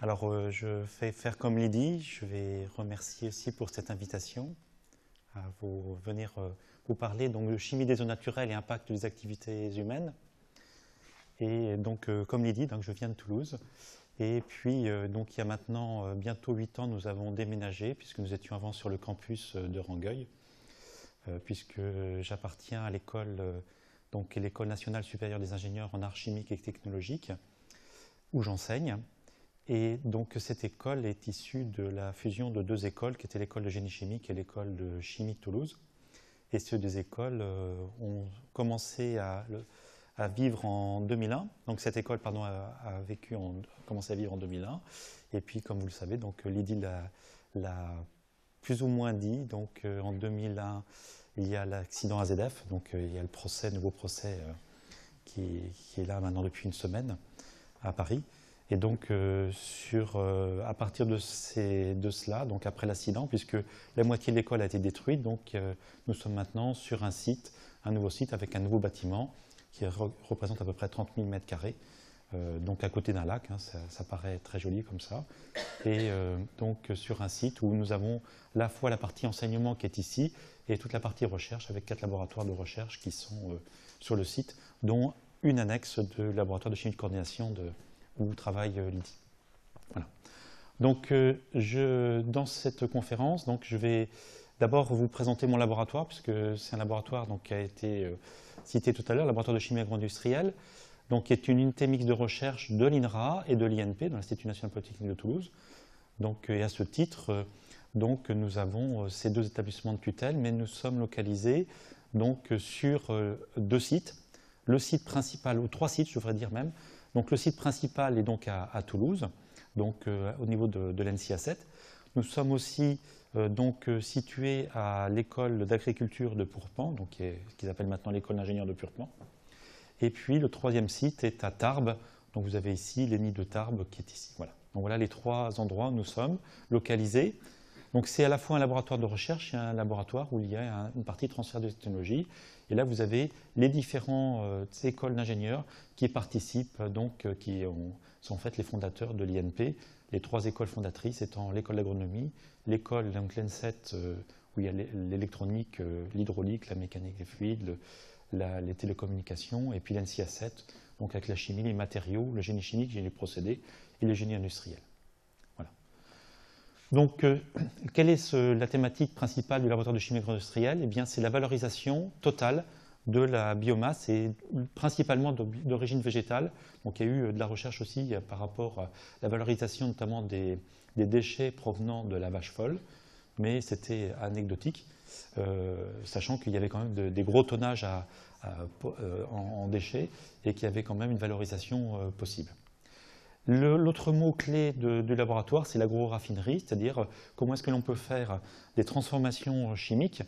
Alors, euh, je vais faire comme Lydie. Je vais remercier aussi pour cette invitation à vous venir euh, vous parler donc, de chimie des eaux naturelles et impact des activités humaines. Et donc, euh, comme Lydie, donc, je viens de Toulouse. Et puis, donc, il y a maintenant bientôt 8 ans, nous avons déménagé, puisque nous étions avant sur le campus de Rangueil, puisque j'appartiens à l'école, nationale supérieure des ingénieurs en arts chimiques et technologiques, où j'enseigne. Et donc cette école est issue de la fusion de deux écoles, qui étaient l'école de génie chimique et l'école de chimie de Toulouse. Et ces deux écoles euh, ont commencé à, vivre en 2001. Donc cette école, pardon, a, vécu en, commencé à vivre en 2001. Et puis, comme vous le savez, donc Lydie l'a plus ou moins dit. Donc euh, en 2001, il y a l'accident AZF. Donc euh, il y a le procès, nouveau procès, qui, qui, est là maintenant depuis une semaine à Paris. Et donc, euh, euh, à partir de, ces, de, cela, donc après l'accident, puisque la moitié de l'école a été détruite, donc euh, nous sommes maintenant sur un site, un nouveau site avec un nouveau bâtiment qui représente à peu près 30 000 mètres carrés, donc à côté d'un lac, hein, ça, ça, paraît très joli comme ça, et donc sur un site où nous avons à la fois la partie enseignement qui est ici et toute la partie recherche avec quatre laboratoires de recherche qui sont sur le site, dont une annexe de laboratoire de chimie de coordination de, où travaille euh, Lydie. Donc, euh, je, dans cette conférence, donc, je vais d'abord vous présenter mon laboratoire, puisque c'est un laboratoire donc, qui a été euh, cité tout à l'heure, laboratoire de chimie agro-industrielle, qui est une unité mixte de recherche de l'INRA et de l'INP, de l'Institut national polytechnique de Toulouse. Donc, et à ce titre, donc, nous avons ces deux établissements de tutelle, mais nous sommes localisés donc, sur deux sites. Le site principal, ou trois sites, je devrais dire même, donc le site principal est donc à, Toulouse, donc euh, au niveau de, de l'NCA 7. Nous sommes aussi euh, donc euh, situés à l'école d'agriculture de Pourpan, donc qui qu'ils appellent maintenant l'école d'ingénieurs de Pourpan. Et puis le troisième site est à Tarbes, donc vous avez ici l'ENI de Tarbes qui est ici. Voilà. Donc voilà les trois endroits où nous sommes localisés. Donc c'est à la fois un laboratoire de recherche et un laboratoire où il y a une partie transfert de technologie. Et là, vous avez les différentes euh, écoles d'ingénieurs qui participent, donc euh, qui sont en fait les fondateurs de l'INP. Les trois écoles fondatrices étant l'école d'agronomie, l'école l'ENSET, euh, où il y a l'électronique, l'hydraulique, la mécanique des fluides, les télécommunications, et puis l'NCA 7, donc avec la chimie, les matériaux, le génie chimique, le génie procédé et le génie industriel. Donc, euh, quelle est la thématique principale du laboratoire de chimie industrielle? Eh bien, c'est la valorisation totale de la biomasse et principalement d'origine végétale. Donc, il y a eu euh, de la recherche aussi euh, par rapport à la valorisation notamment des, déchets provenant de la vache folle, mais c'était anecdotique, sachant qu'il y avait quand même des gros tonnages en, déchets et qu'il y avait quand même une valorisation possible. L'autre mot-clé du laboratoire, c'est l'agro-raffinerie, c'est-à-dire euh, comment est-ce que l'on peut faire des transformations chimiques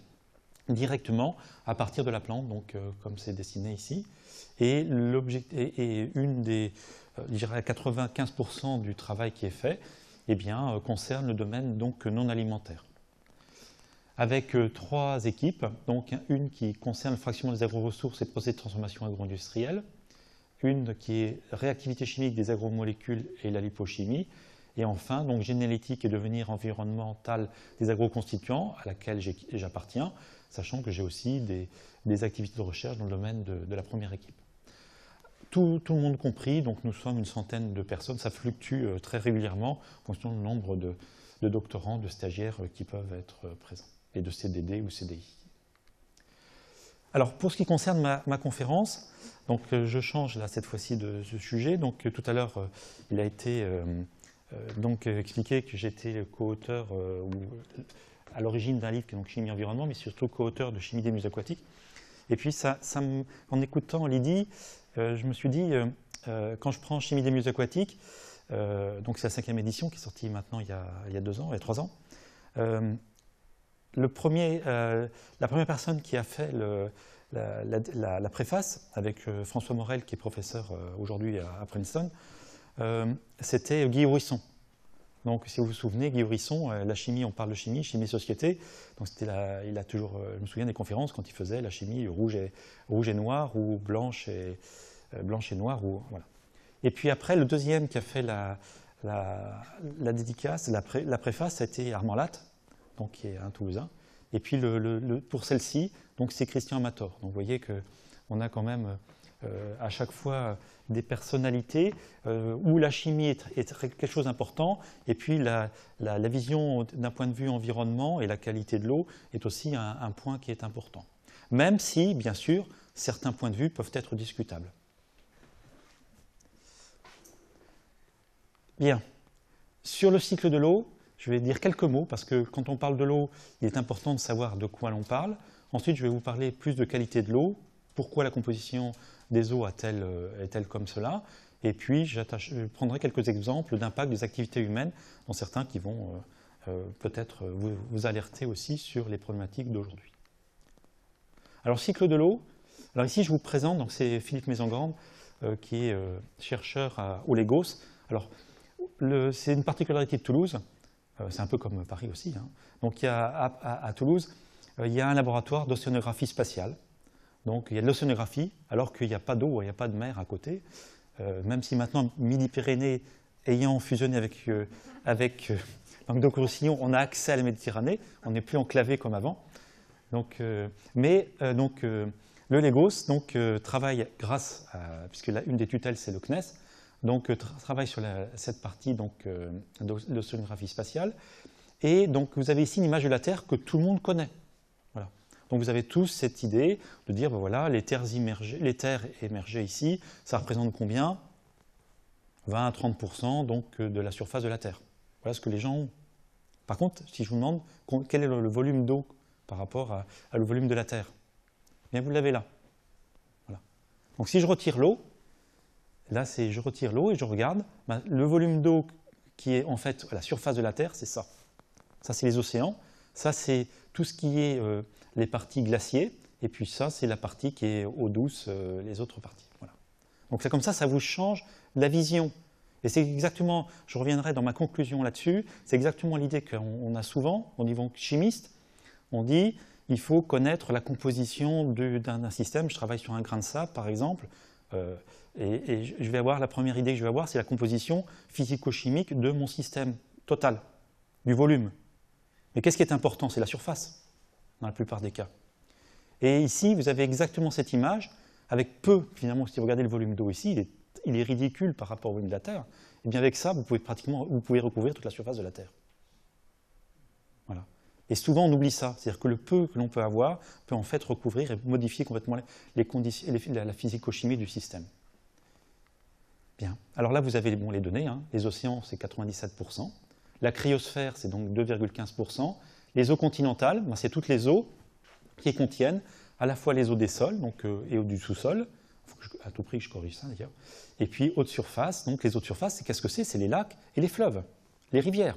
directement à partir de la plante, donc euh, comme c'est dessiné ici. Et, une des, euh, je dirais 95% du travail qui est fait, eh bien, concerne le domaine donc non alimentaire. Avec trois équipes, donc une qui concerne le fractionnement des agro-ressources et procédés de transformation agro-industrielle, une qui est réactivité chimique des agromolécules et la lipochimie, et enfin, donc génétique et devenir environnemental des agroconstituants, à laquelle j'appartiens, sachant que j'ai aussi des, activités de recherche dans le domaine de, la première équipe. Tout, le monde compris, donc nous sommes une centaine de personnes, ça fluctue euh, très régulièrement en fonction du nombre de, doctorants, de stagiaires euh, qui peuvent être euh, présents, et de CDD ou CDI. Alors, pour ce qui concerne ma conférence, donc euh, je change là cette fois-ci de, sujet. Donc euh, tout à l'heure, euh, il a été donc expliqué que j'étais co-auteur à l'origine d'un livre qui est donc Chimie Environnement, mais surtout co-auteur de Chimie des milieux aquatiques. Et puis ça, en écoutant Lydie, je me suis dit, quand je prends Chimie des milieux aquatiques, donc c'est la cinquième édition qui est sortie maintenant il y a, deux ans, il y a trois ans, premier, la première personne qui a fait le, la, préface avec euh, François Morel, qui est professeur euh, aujourd'hui à, Princeton, euh, c'était Guy Horisson. Donc, si vous vous souvenez, Guy Horisson, la chimie, on parle de chimie, chimie société. Donc, c'était il a toujours, je me souviens des conférences quand il faisait la chimie rouge et, rouge et noir ou blanche et, blanche et noire. Ou, voilà. Et puis après, le deuxième qui a fait la, la, dédicace, la, préface, a été Armand Latte, donc, qui est un Toulousain. Et puis pour celle-ci, donc c'est Christian Amator. Donc vous voyez qu'on a quand même euh, à chaque fois des personnalités euh, où la chimie est, quelque chose d'important, et puis la, vision d'un point de vue environnement et la qualité de l'eau est aussi un, point qui est important. Même si, bien sûr, certains points de vue peuvent être discutables. Bien. Sur le cycle de l'eau, je vais dire quelques mots parce que quand on parle de l'eau, il est important de savoir de quoi l'on parle. Ensuite, je vais vous parler plus de qualité de l'eau, pourquoi la composition des eaux euh, est-elle comme cela? Et puis, je prendrai quelques exemples d'impact des activités humaines, dont certains qui vont euh, euh, peut-être vous, alerter aussi sur les problématiques d'aujourd'hui. Alors, cycle de l'eau. Alors ici, je vous présente, c'est Philippe Maisongrande, qui est chercheur à, au Lagos. Alors, c'est une particularité de Toulouse, c'est un peu comme Paris aussi. Hein. Donc, à Toulouse, il y a un laboratoire d'océanographie spatiale donc il y a de l'océanographie, alors qu'il n'y a pas d'eau, il n'y a pas de mer à côté. Euh, même si maintenant, Midi-Pyrénées ayant fusionné avec, euh, avec euh, Languedoc-Roussillon, on a accès à la Méditerranée, on n'est plus enclavé comme avant. Donc, mais donc, le Legos donc, travaille grâce à, puisque une des tutelles c'est le CNES, donc travaille sur cette partie donc, l'océanographie spatiale. Et donc vous avez ici une image de la Terre que tout le monde connaît. Donc vous avez tous cette idée de dire, ben voilà, les terres, les terres émergées ici, ça représente combien? 20 à 30% donc, euh, de la surface de la Terre. Voilà ce que les gens ont. Par contre, si je vous demande quel est le volume d'eau par rapport à, le volume de la Terre, eh bien vous l'avez là. Voilà. Donc si je retire l'eau, là c'est je retire l'eau et je regarde, ben, le volume d'eau qui est en fait à la surface de la Terre, c'est ça. Ça c'est les océans. Ça c'est tout ce qui est euh, les parties glaciers, et puis ça, c'est la partie qui est eau douce, euh, les autres parties. Voilà. Donc c'est comme ça, ça vous change la vision. Et c'est exactement, je reviendrai dans ma conclusion là-dessus, c'est exactement l'idée qu'on a souvent au niveau chimiste. On dit, il faut connaître la composition d'un système. Je travaille sur un grain de sable, par exemple, euh, et, je vais avoir, la première idée que je vais avoir, c'est la composition physico-chimique de mon système total, du volume. Mais qu'est-ce qui est important? C'est la surface dans la plupart des cas. Et ici, vous avez exactement cette image, avec peu, finalement, si vous regardez le volume d'eau ici, il est, ridicule par rapport au volume de la Terre. Et bien avec ça, vous pouvez pratiquement vous pouvez recouvrir toute la surface de la Terre. Et souvent, on oublie ça. C'est-à-dire que le peu que l'on peut avoir peut en fait recouvrir et modifier complètement les conditions, la physico-chimie du système. Bien. Alors là, vous avez bon, les données. Hein. Les océans, c'est 97%. La cryosphère, c'est donc 2,15%. Les eaux continentales, ben, c'est toutes les eaux qui contiennent à la fois les eaux des sols donc, euh, et eaux du sous-sol. À tout prix que je corrige ça d'ailleurs. Et puis eaux de surface. Donc les eaux de surface, c'est qu'est-ce que c'est? C'est les lacs et les fleuves, les rivières.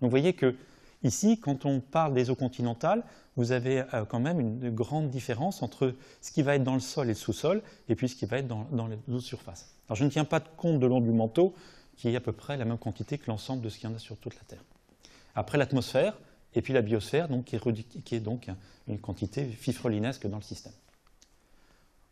Donc vous voyez que ici, quand on parle des eaux continentales, vous avez euh, quand même une grande différence entre ce qui va être dans le sol et le sous-sol, et puis ce qui va être dans, dans les eaux de surface. Alors je ne tiens pas compte de l'eau du manteau, qui est à peu près la même quantité que l'ensemble de ce qu'il y en a sur toute la Terre. Après l'atmosphère, et puis la biosphère, donc, qui, est, donc une quantité fifrelinesque dans le système.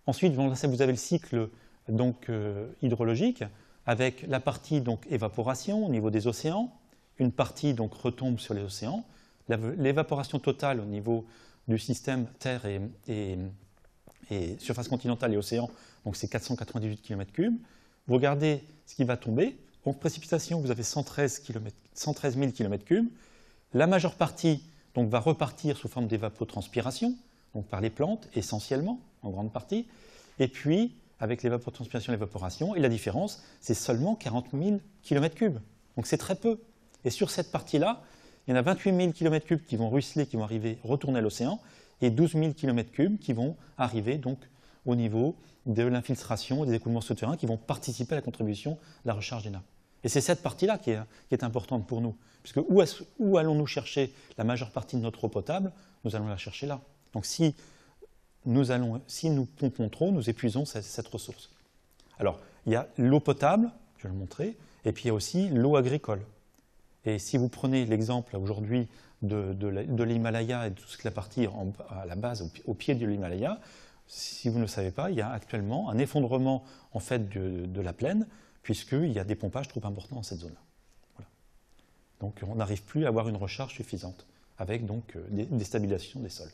Ensuite, vous avez le cycle donc, euh, hydrologique, avec la partie donc, évaporation au niveau des océans, une partie donc, retombe sur les océans, l'évaporation totale au niveau du système Terre et, surface continentale et océan, donc c'est 498 km3. Vous regardez ce qui va tomber. En précipitation, vous avez 113, 113 000 km3. La majeure partie donc, va repartir sous forme d'évapotranspiration, donc par les plantes essentiellement, en grande partie, et puis avec l'évapotranspiration et l'évaporation, et la différence, c'est seulement 40 000 km3. Donc c'est très peu. Et sur cette partie-là, il y en a 28 000 km3 qui vont ruisseler, qui vont arriver, retourner à l'océan, et 12 000 km3 qui vont arriver donc au niveau de l'infiltration des écoulements souterrains qui vont participer à la contribution de la recharge des nappes. Et c'est cette partie-là qui, est, importante pour nous. Puisque où, où allons-nous chercher la majeure partie de notre eau potable? Nous allons la chercher là. Donc si nous, allons, si nous pompons trop, nous épuisons cette, ressource. Alors, il y a l'eau potable, je vais le montrer, et puis il y a aussi l'eau agricole. Et si vous prenez l'exemple aujourd'hui de, l'Himalaya et de toute la partie à la base, au, pied de l'Himalaya, si vous ne le savez pas, il y a actuellement un effondrement en fait de, la plaine puisqu'il y a des pompages trop importants dans cette zone-là. Donc on n'arrive plus à avoir une recharge suffisante, avec donc euh, des déstabilisations des sols.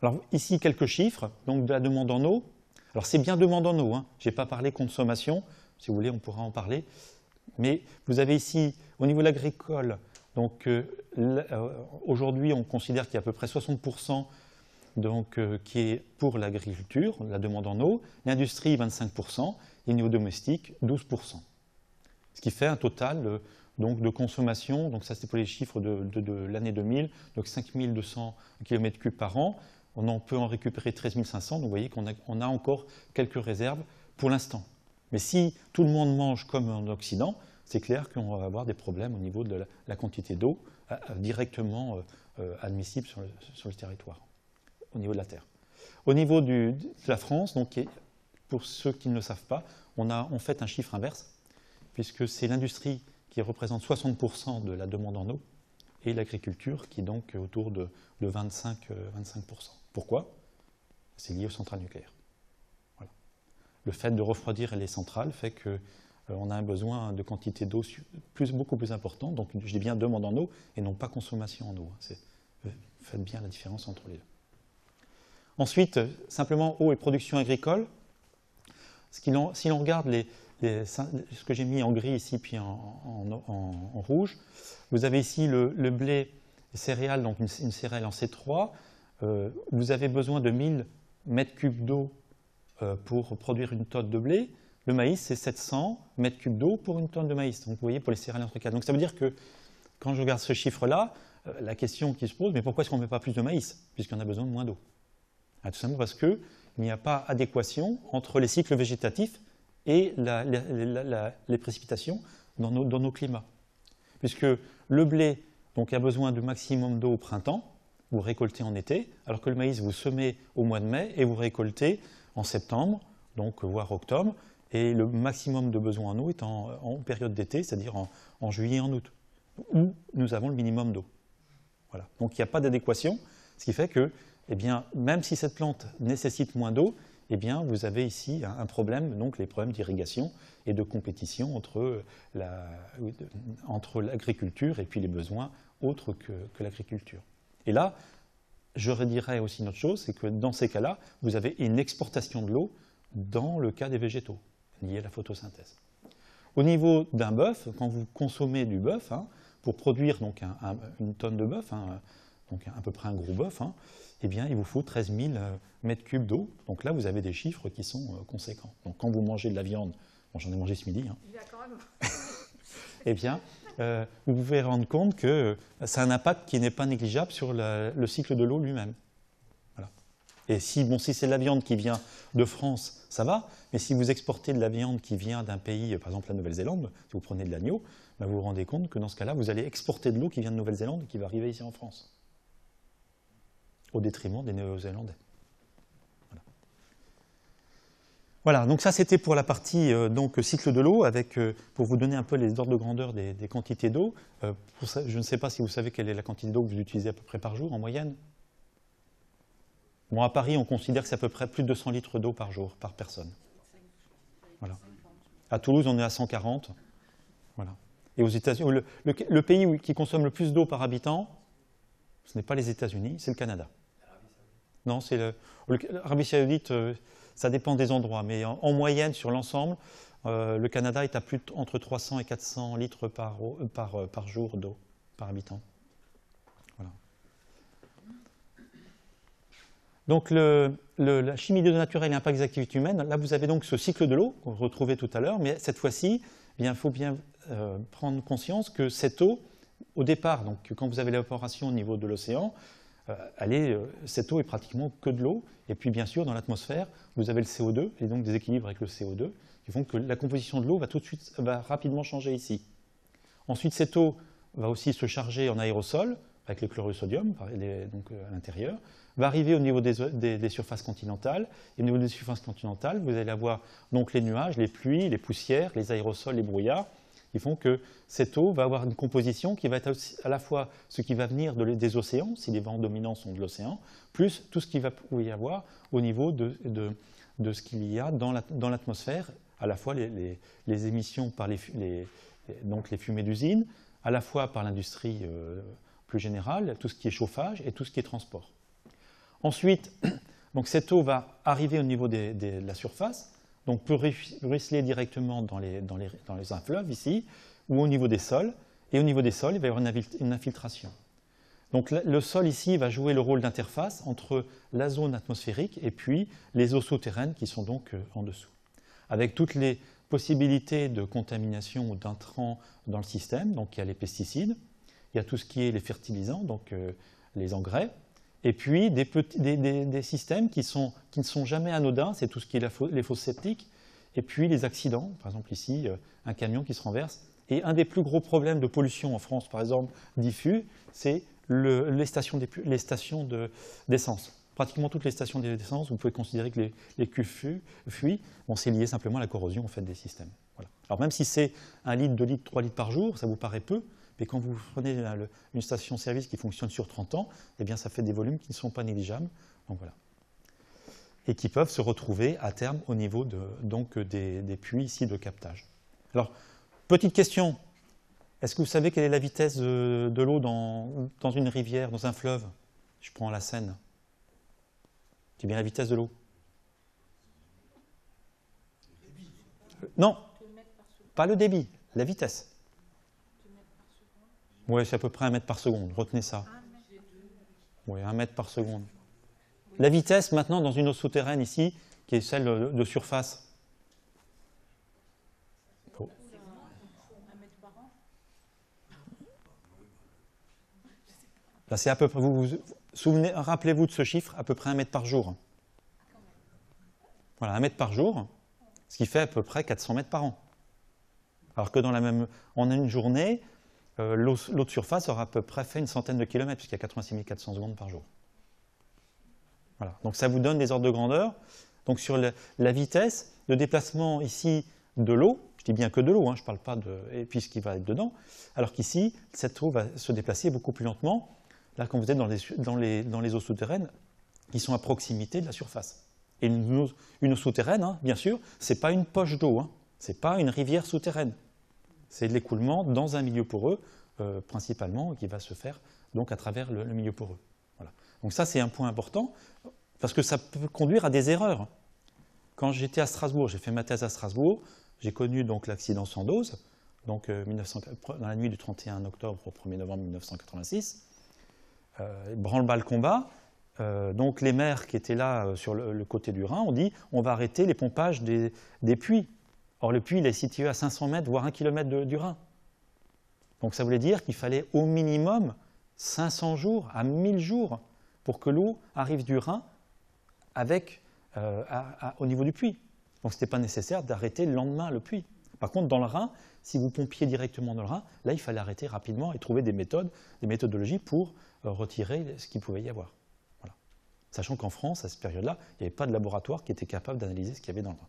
Alors ici quelques chiffres, donc de la demande en eau. Alors c'est bien demande en eau, hein. je n'ai pas parlé consommation, si vous voulez on pourra en parler. Mais vous avez ici, au niveau de l'agricole, donc euh, euh, aujourd'hui on considère qu'il y a à peu près 60% donc, qui est pour l'agriculture, la demande en eau, l'industrie 25%, et au niveau domestique 12%. Ce qui fait un total donc, de consommation, donc ça c'était pour les chiffres de, l'année 2000, donc 5200 km3 par an. On peut en récupérer 13 500, donc vous voyez qu'on a, encore quelques réserves pour l'instant. Mais si tout le monde mange comme en Occident, c'est clair qu'on va avoir des problèmes au niveau de la, quantité d'eau euh, euh, directement euh, admissible sur le, territoire, au niveau de la terre. Au niveau de la France, donc, pour ceux qui ne le savent pas, on a en fait un chiffre inverse, puisque c'est l'industrie qui représente 60% de la demande en eau et l'agriculture qui est donc autour de, 25, 25%. Euh, Pourquoi? C'est lié aux centrales nucléaires. Le fait de refroidir les centrales fait qu'on euh, a un besoin de quantité d'eau beaucoup plus important. Donc je dis bien demande en eau et non pas consommation en eau. Euh, faites bien la différence entre les deux. Ensuite, simplement eau et production agricole. Si l'on regarde ce que j'ai mis en gris ici, puis en, rouge. Vous avez ici le, blé céréales, donc une, céréale en C3. Euh, vous avez besoin de 1000 mètres cubes d'eau euh, pour produire une tonne de blé. Le maïs, c'est 700 mètres cubes d'eau pour une tonne de maïs. Donc vous voyez, pour les céréales entre 4. Donc ça veut dire que quand je regarde ce chiffre-là, euh, la question qui se pose, mais pourquoi est-ce qu'on ne met pas plus de maïs, puisqu'on a besoin de moins d'eau ah, Tout simplement parce qu'il n'y a pas adéquation entre les cycles végétatifs et les précipitations dans nos, climats. Puisque le blé donc, a besoin du maximum d'eau au printemps, vous récoltez en été, alors que le maïs, vous semez au mois de mai et vous récoltez en septembre, donc voire octobre, et le maximum de besoin en eau est en, période d'été, c'est-à-dire en, juillet et en août, où nous avons le minimum d'eau. Voilà. Donc il n'y a pas d'adéquation, ce qui fait que, eh bien, même si cette plante nécessite moins d'eau, eh bien, vous avez ici un, problème, donc les problèmes d'irrigation et de compétition entre, l'agriculture et puis les besoins autres que, l'agriculture. Et là, je redirais aussi une autre chose, c'est que dans ces cas-là, vous avez une exportation de l'eau dans le cas des végétaux, liés à la photosynthèse. Au niveau d'un bœuf, quand vous consommez du bœuf, hein, pour produire donc une tonne de bœuf, hein, donc à peu près un gros bœuf, hein, eh bien, il vous faut 13 000 euh, mètres cubes d'eau. Donc là, vous avez des chiffres qui sont euh, conséquents. Donc quand vous mangez de la viande, bon, j'en ai mangé ce midi, hein, eh bien, euh, vous pouvez rendre compte que ça a un impact qui n'est pas négligeable sur le cycle de l'eau lui-même. Et si, bon, si c'est de la viande qui vient de France, ça va, mais si vous exportez de la viande qui vient d'un pays, par exemple la Nouvelle-Zélande, si vous prenez de l'agneau, ben, vous vous rendez compte que dans ce cas-là, vous allez exporter de l'eau qui vient de Nouvelle-Zélande et qui va arriver ici en France au détriment des Néo-Zélandais. Voilà. donc ça c'était pour la partie euh, donc, cycle de l'eau, euh, pour vous donner un peu les ordres de grandeur des, quantités d'eau. Euh, je ne sais pas si vous savez quelle est la quantité d'eau que vous utilisez à peu près par jour en moyenne. Bon, à Paris, on considère que c'est à peu près plus de 200 litres d'eau par jour, par personne. Voilà. À Toulouse, on est à 140. Voilà. Et aux États-Unis, le, pays qui consomme le plus d'eau par habitant, ce n'est pas les États-Unis, c'est le Canada. Non, c'est l'Arabie saoudite, euh, ça dépend des endroits, mais en, moyenne, sur l'ensemble, euh, le Canada est à plus entre 300 et 400 litres euh, par jour d'eau par habitant. Donc la chimie de naturelle et l'impact des activités humaines, là vous avez donc ce cycle de l'eau qu'on retrouvait tout à l'heure, mais cette fois-ci, eh il faut bien prendre conscience que cette eau, au départ, donc quand vous avez l'évaporation au niveau de l'océan, euh, euh, cette eau est pratiquement que de l'eau. Et puis bien sûr, dans l'atmosphère, vous avez le CO2 et donc des équilibres avec le CO2 qui font que la composition de l'eau va tout de suite, va rapidement changer ici. Ensuite, cette eau va aussi se charger en aérosol avec le chlorure sodium donc euh, à l'intérieur, va arriver au niveau des, surfaces continentales. Et au niveau des surfaces continentales, vous allez avoir donc les nuages, les pluies, les poussières, les aérosols, les brouillards, qui font que cette eau va avoir une composition qui va être à la fois ce qui va venir des océans, si les vents dominants sont de l'océan, plus tout ce qu'il va y avoir au niveau de, ce qu'il y a dans l'atmosphère, à la fois les, émissions par les, donc les fumées d'usine, à la fois par l'industrie plus générale, tout ce qui est chauffage et tout ce qui est transport. Ensuite, donc cette eau va arriver au niveau de la surface, donc peut ruisseler directement dans les, dans, les, dans les, un fleuve ici, ou au niveau des sols. Et au niveau des sols, il va y avoir une infiltration. Donc le sol ici va jouer le rôle d'interface entre la zone atmosphérique et puis les eaux souterraines qui sont donc euh, en dessous. Avec toutes les possibilités de contamination ou d'intrants dans le système, donc il y a les pesticides, il y a tout ce qui est les fertilisants, donc euh, les engrais, et puis des, systèmes qui, ne sont jamais anodins, c'est tout ce qui est les fosses septiques, et puis les accidents, par exemple ici, euh, un camion qui se renverse. Et un des plus gros problèmes de pollution en France, par exemple, diffus, c'est les stations d'essence. Pratiquement toutes les stations d'essence, vous pouvez considérer que les, les cuves fuient. Bon, c'est lié simplement à la corrosion en fait, des systèmes. Alors même si c'est un litre, deux litres, trois litres par jour, ça vous paraît peu, mais quand vous prenez une station-service qui fonctionne sur 30 ans, eh bien, ça fait des volumes qui ne sont pas négligeables. Donc, voilà. Et qui peuvent se retrouver à terme au niveau de, donc, des, puits ici de captage. Alors, petite question. Est-ce que vous savez quelle est la vitesse de, l'eau dans, dans, une rivière, dans un fleuve? Je prends la Seine. C'est bien la vitesse de l'eau? Non, pas le débit, la vitesse. Oui, c'est à peu près un mètre par seconde. Retenez ça. Oui, un mètre par seconde. La vitesse, maintenant, dans une eau souterraine ici, qui est celle de, surface. c'est à peu près. Vous vous souvenez, rappelez-vous de ce chiffre, à peu près un mètre par jour. Voilà, un mètre par jour, ce qui fait à peu près 400 mètres par an. Alors que dans la même, a une journée, l'eau de surface aura à peu près fait une centaine de kilomètres, puisqu'il y a 86 400 secondes par jour. Voilà. Donc ça vous donne des ordres de grandeur. Donc sur la, vitesse de déplacement ici de l'eau, je dis bien que de l'eau, hein, je ne parle pas de et ce qui va être dedans, alors qu'ici, cette eau va se déplacer beaucoup plus lentement, là quand vous êtes dans les, dans les, dans les eaux souterraines qui sont à proximité de la surface. Et une eau, souterraine, hein, bien sûr, ce n'est pas une poche d'eau, hein, ce n'est pas une rivière souterraine c'est l'écoulement dans un milieu poreux, euh, principalement, qui va se faire donc à travers le, milieu poreux. Voilà. Donc ça, c'est un point important, parce que ça peut conduire à des erreurs. Quand j'étais à Strasbourg, j'ai fait ma thèse à Strasbourg, j'ai connu l'accident sans dose, donc euh, dans la nuit du 31 octobre au 1er novembre 1986, euh, branle-bas le combat. Euh, donc les maires qui étaient là sur le, côté du Rhin ont dit on va arrêter les pompages des puits Or, le puits, il est situé à 500 mètres, voire 1 km du Rhin. Donc ça voulait dire qu'il fallait au minimum 500 jours à 1000 jours pour que l'eau arrive du Rhin avec, euh, au niveau du puits. Donc ce n'était pas nécessaire d'arrêter le lendemain le puits. Par contre, dans le Rhin, si vous pompiez directement dans le Rhin, là, il fallait arrêter rapidement et trouver des méthodes, des méthodologies pour euh, retirer ce qu'il pouvait y avoir. Sachant qu'en France, à cette période-là, il n'y avait pas de laboratoire qui était capable d'analyser ce qu'il y avait dans le Rhin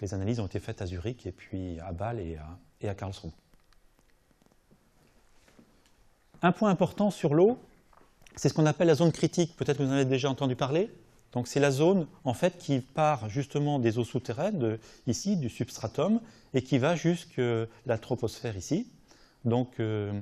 les analyses ont été faites à Zurich et puis à Bâle et à, Karlsruhe. Un point important sur l'eau, c'est ce qu'on appelle la zone critique. Peut-être que vous en avez déjà entendu parler. Donc c'est la zone en fait qui part justement des eaux souterraines, ici, du substratum, et qui va jusqu'à la troposphère ici. Donc euh,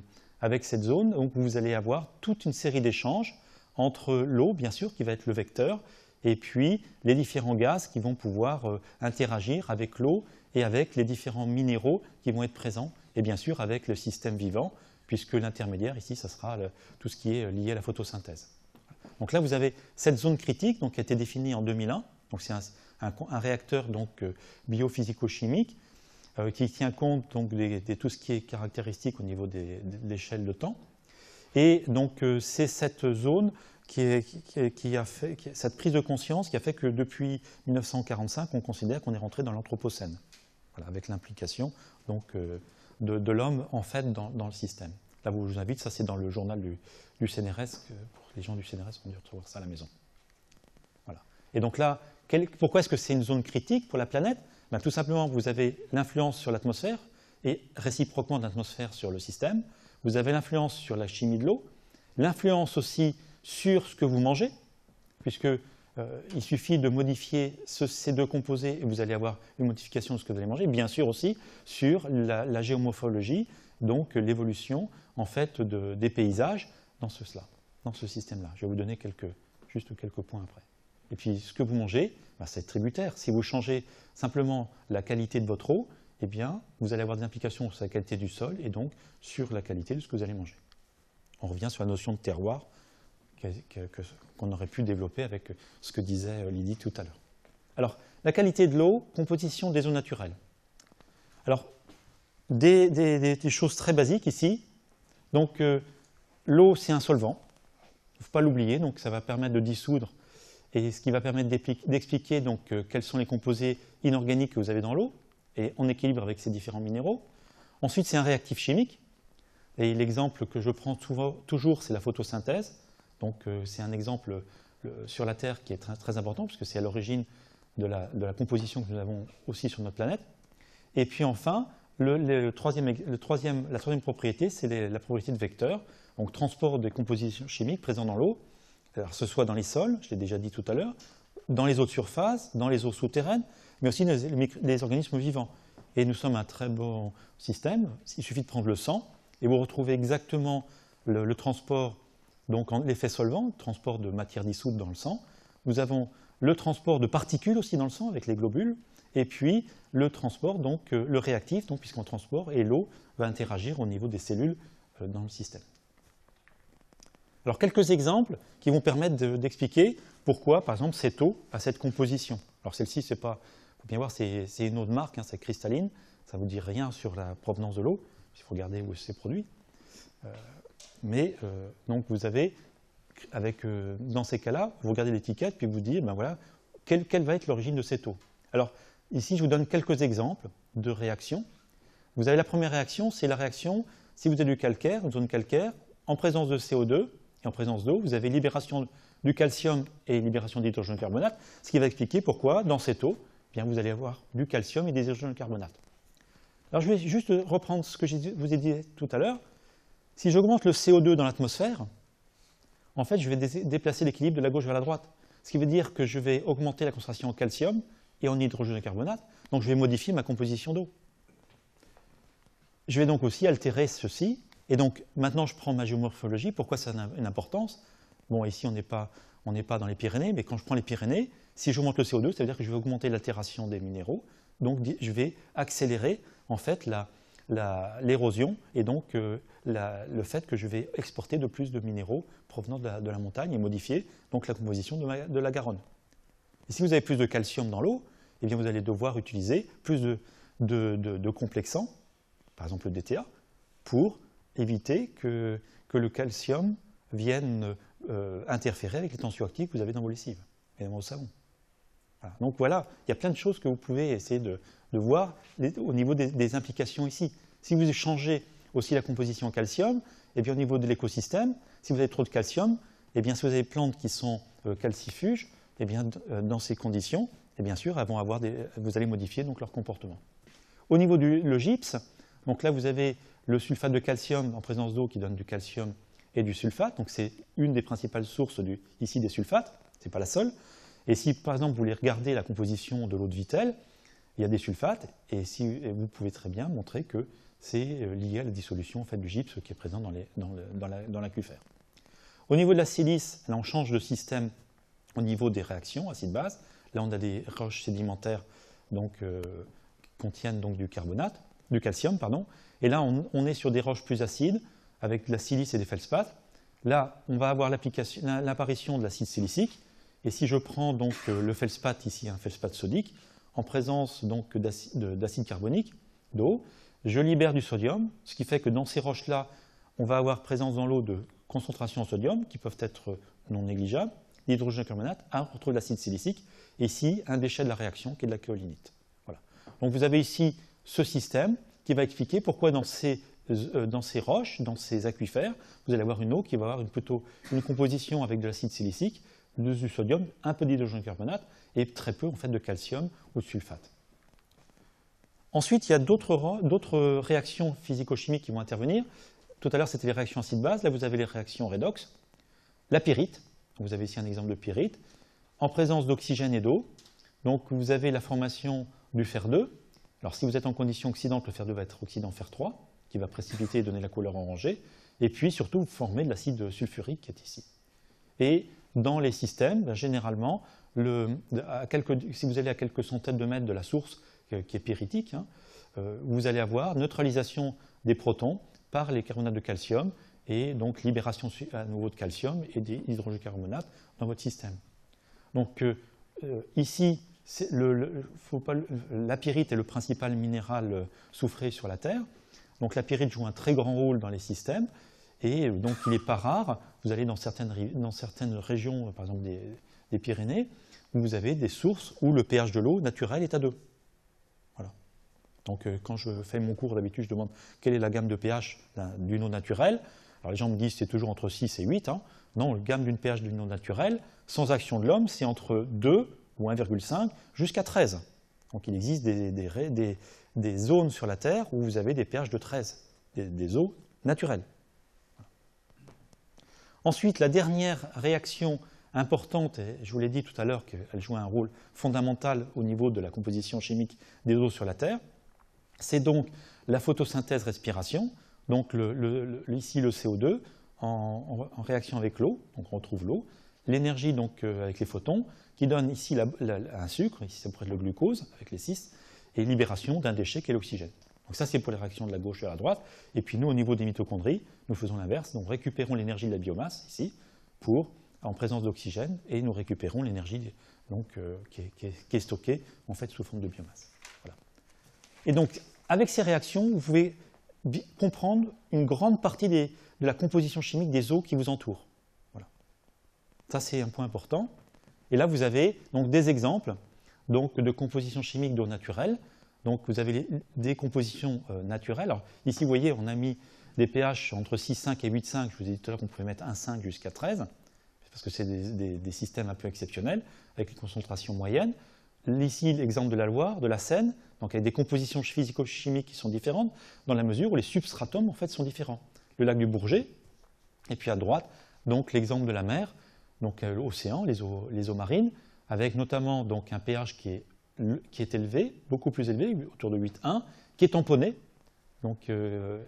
avec cette zone, vous allez avoir toute une série d'échanges entre l'eau, bien sûr, qui va être le vecteur, et puis les différents gaz qui vont pouvoir euh, interagir avec l'eau et avec les différents minéraux qui vont être présents, et bien sûr avec le système vivant, puisque l'intermédiaire ici, ce sera tout ce qui est euh, lié à la photosynthèse. Donc là, vous avez cette zone critique donc, qui a été définie en 2001. Donc c'est un, réacteur donc, euh, biophysico-chimique qui tient compte donc, de, tout ce qui est caractéristique au niveau de l'échelle de temps. Et donc c'est cette zone qui, a fait cette prise de conscience qui a fait que depuis 1945, on considère qu'on est rentré dans l'Anthropocène, avec l'implication donc euh, de, l'homme en fait dans, le système. Là, je vous invite, ça c'est dans le journal du, CNRS, pour les gens du CNRS ont dû retrouver ça à la maison. Voilà. Et donc là, pourquoi est-ce que c'est une zone critique pour la planète? Ben, Tout simplement, vous avez l'influence sur l'atmosphère et réciproquement l'atmosphère sur le système. Vous avez l'influence sur la chimie de l'eau, l'influence aussi sur ce que vous mangez, puisque euh, il suffit de modifier ces deux composés et vous allez avoir une modification de ce que vous allez manger. Bien sûr aussi sur la, géomorphologie, donc l'évolution en fait des paysages dans ce, dans ce système-là. Je vais vous donner juste quelques points après. Et puis ce que vous mangez, bah, c'est tributaire. Si vous changez simplement la qualité de votre eau, eh bien, vous allez avoir des implications sur la qualité du sol et donc sur la qualité de ce que vous allez manger. On revient sur la notion de terroir qu'on aurait pu développer avec ce que disait euh, Lydie tout à l'heure. Alors, la qualité de l'eau, composition des eaux naturelles. Alors, des, choses très basiques ici. Donc, euh, l'eau, c'est un solvant. Il ne faut pas l'oublier, donc ça va permettre de dissoudre et ce qui va permettre d'expliquer donc euh, quels sont les composés inorganiques que vous avez dans l'eau et en équilibre avec ces différents minéraux. Ensuite, c'est un réactif chimique. Et l'exemple que je prends toujours, c'est la photosynthèse. Donc euh, c'est un exemple sur la Terre qui est très, important, puisque c'est à l'origine de la, composition que nous avons aussi sur notre planète. Et puis enfin, le, troisième, la troisième propriété, c'est la propriété de vecteur, donc transport des compositions chimiques présentes dans l'eau, alors ce soit dans les sols, je l'ai déjà dit tout à l'heure, dans les eaux de surface, dans les eaux souterraines, mais aussi dans les, organismes vivants. Et nous sommes un très bon système. Il suffit de prendre le sang et vous retrouvez exactement le transport donc l'effet solvant, transport de matière dissoute dans le sang. Nous avons le transport de particules aussi dans le sang avec les globules, et puis le transport, donc euh, le réactif, puisqu'on transporte, et l'eau va interagir au niveau des cellules euh, dans le système. Alors quelques exemples qui vont permettre d'expliquer pourquoi, par exemple, cette eau a cette composition. Alors celle-ci, c'est pas, faut bien voir, c'est une eau de marque, hein, c'est cristalline, ça ne vous dit rien sur la provenance de l'eau, il faut regarder où c'est produit. Euh, mais euh, donc vous avez, avec, euh, dans ces cas-là, vous regardez l'étiquette, puis vous dites, ben voilà, quelle, va être l'origine de cette eau? Alors, ici, je vous donne quelques exemples de réactions. Vous avez la première réaction, c'est la réaction, si vous avez du calcaire, une zone calcaire, en présence de CO2 et en présence d'eau, vous avez libération du calcium et libération d'hydrogène carbonate, ce qui va expliquer pourquoi, dans cette eau, eh bien, vous allez avoir du calcium et des hydrogènes carbonate. Alors, je vais juste reprendre ce que je vous ai dit tout à l'heure. Si j'augmente le CO2 dans l'atmosphère, en fait, je vais déplacer l'équilibre de la gauche vers la droite. Ce qui veut dire que je vais augmenter la concentration en calcium et en hydrogène et carbonate, donc je vais modifier ma composition d'eau. Je vais donc aussi altérer ceci, et donc maintenant je prends ma géomorphologie. Pourquoi ça a une importance? Bon, ici on n'est pas, dans les Pyrénées, mais quand je prends les Pyrénées, si j'augmente le CO2, ça veut dire que je vais augmenter l'altération des minéraux, donc je vais accélérer en fait la, l'érosion et donc euh, le fait que je vais exporter de plus de minéraux provenant de la, montagne et modifier donc la composition de, la Garonne. Et si vous avez plus de calcium dans l'eau, eh bien vous allez devoir utiliser plus de, complexants, par exemple le DTA, pour éviter que, le calcium vienne euh, interférer avec les tensioactifs que vous avez dans vos lessives et dans vos savons. Donc voilà, il y a plein de choses que vous pouvez essayer de, voir au niveau des, implications ici. Si vous changez aussi la composition en calcium, eh bien, au niveau de l'écosystème, si vous avez trop de calcium, eh bien, si vous avez des plantes qui sont euh, calcifuges, eh bien, euh, dans ces conditions, eh bien sûr, vont avoir vous allez modifier donc, leur comportement. Au niveau du gypse, donc là, vous avez le sulfate de calcium en présence d'eau qui donne du calcium et du sulfate. Donc c'est une des principales sources ici des sulfates, ce n'est pas la seule. Et si par exemple vous voulez regarder la composition de l'eau de Vittel, il y a des sulfates, et, si, vous pouvez très bien montrer que c'est euh, lié à la dissolution en fait, du gypse qui est présent dans, l'aquifère. Au niveau de la silice, là on change de système au niveau des réactions acide-base. Là on a des roches sédimentaires donc, euh, qui contiennent donc du carbonate, du calcium, pardon. Et là on, est sur des roches plus acides avec de la silice et des feldspaths. Là on va avoir l'apparition de l'acide silicique et si je prends donc euh, le feldspath ici, un feldspath sodique, en présence d'acide carbonique, d'eau, je libère du sodium, ce qui fait que dans ces roches-là, on va avoir présence dans l'eau de concentrations en sodium qui peuvent être non négligeables, l'hydrogène carbonate, on retrouve l'acide silicique, et ici un déchet de la réaction qui est de la kaolinite. Voilà. Donc vous avez ici ce système qui va expliquer pourquoi dans ces, euh, dans ces roches, dans ces aquifères, vous allez avoir une eau qui va avoir une, plutôt une composition avec de l'acide silicique du sodium, un peu d'hydrogène carbonate et très peu en fait, de calcium ou de sulfate. Ensuite, il y a d'autres réactions physico-chimiques qui vont intervenir. Tout à l'heure, c'était les réactions acide-base. Là, vous avez les réactions redox. La pyrite, vous avez ici un exemple de pyrite. en présence d'oxygène et d'eau. Donc vous avez la formation du fer 2. Alors si vous êtes en condition oxydante, le fer 2 va être oxydant fer 3, qui va précipiter et donner la couleur orangée. Et puis surtout, vous formez de l'acide sulfurique qui est ici. Et dans les systèmes, ben, généralement, si vous allez à quelques centaines de mètres de la source euh, qui est pyritique, hein, euh, vous allez avoir neutralisation des protons par les carbonates de calcium et donc libération à nouveau de calcium et des hydrogéncarbonates dans votre système. Donc euh, ici, la pyrite est le principal minéral soufré sur la Terre. Donc la pyrite joue un très grand rôle dans les systèmes et donc il n'est pas rare, vous allez dans certaines, dans certaines régions, par exemple des, Pyrénées, où vous avez des sources où le pH de l'eau naturelle est à 2. Voilà. Donc euh, quand je fais mon cours, d'habitude, je demande quelle est la gamme de pH d'une eau naturelle. Alors les gens me disent c'est toujours entre 6 et 8. Hein. Non, la gamme d'une pH d'une eau naturelle, sans action de l'homme, c'est entre 2 ou 1,5 jusqu'à 13. Donc il existe des, des, zones sur la Terre où vous avez des pH de 13, des eaux naturelles. Ensuite, la dernière réaction importante, et je vous l'ai dit tout à l'heure qu'elle joue un rôle fondamental au niveau de la composition chimique des eaux sur la Terre, c'est donc la photosynthèse-respiration, donc ici le CO2 en, réaction avec l'eau, donc on retrouve l'eau, l'énergie donc euh, avec les photons, qui donne ici un sucre, ici ça pourrait être le glucose avec les 6, et libération d'un déchet qui est l'oxygène. Donc ça, c'est pour les réactions de la gauche vers la droite. Et puis nous, au niveau des mitochondries, nous faisons l'inverse. Nous récupérons l'énergie de la biomasse, ici, pour, en présence d'oxygène, et nous récupérons l'énergie euh, qui, est, stockée en fait, sous forme de biomasse. Et donc, avec ces réactions, vous pouvez comprendre une grande partie de la composition chimique des eaux qui vous entourent. Voilà. Ça, c'est un point important. Et là, vous avez donc des exemples donc, de composition chimique d'eau naturelle. Donc vous avez des compositions euh, naturelles. Ici, vous voyez, on a mis des pH entre 6,5 et 8,5. Je vous ai dit tout à l'heure qu'on pouvait mettre 1,5 jusqu'à 13, parce que c'est des, systèmes un peu exceptionnels, avec une concentration moyenne. Ici, l'exemple de la Loire, de la Seine, donc avec des compositions physico-chimiques qui sont différentes, dans la mesure où les substratums, en fait, sont différents. Le lac du Bourget, et puis à droite, donc l'exemple de la mer, donc euh, l'océan, les eaux, les eaux marines, avec notamment donc un pH qui est qui est élevé, beaucoup plus élevé, autour de 8,1, qui est tamponné, donc euh,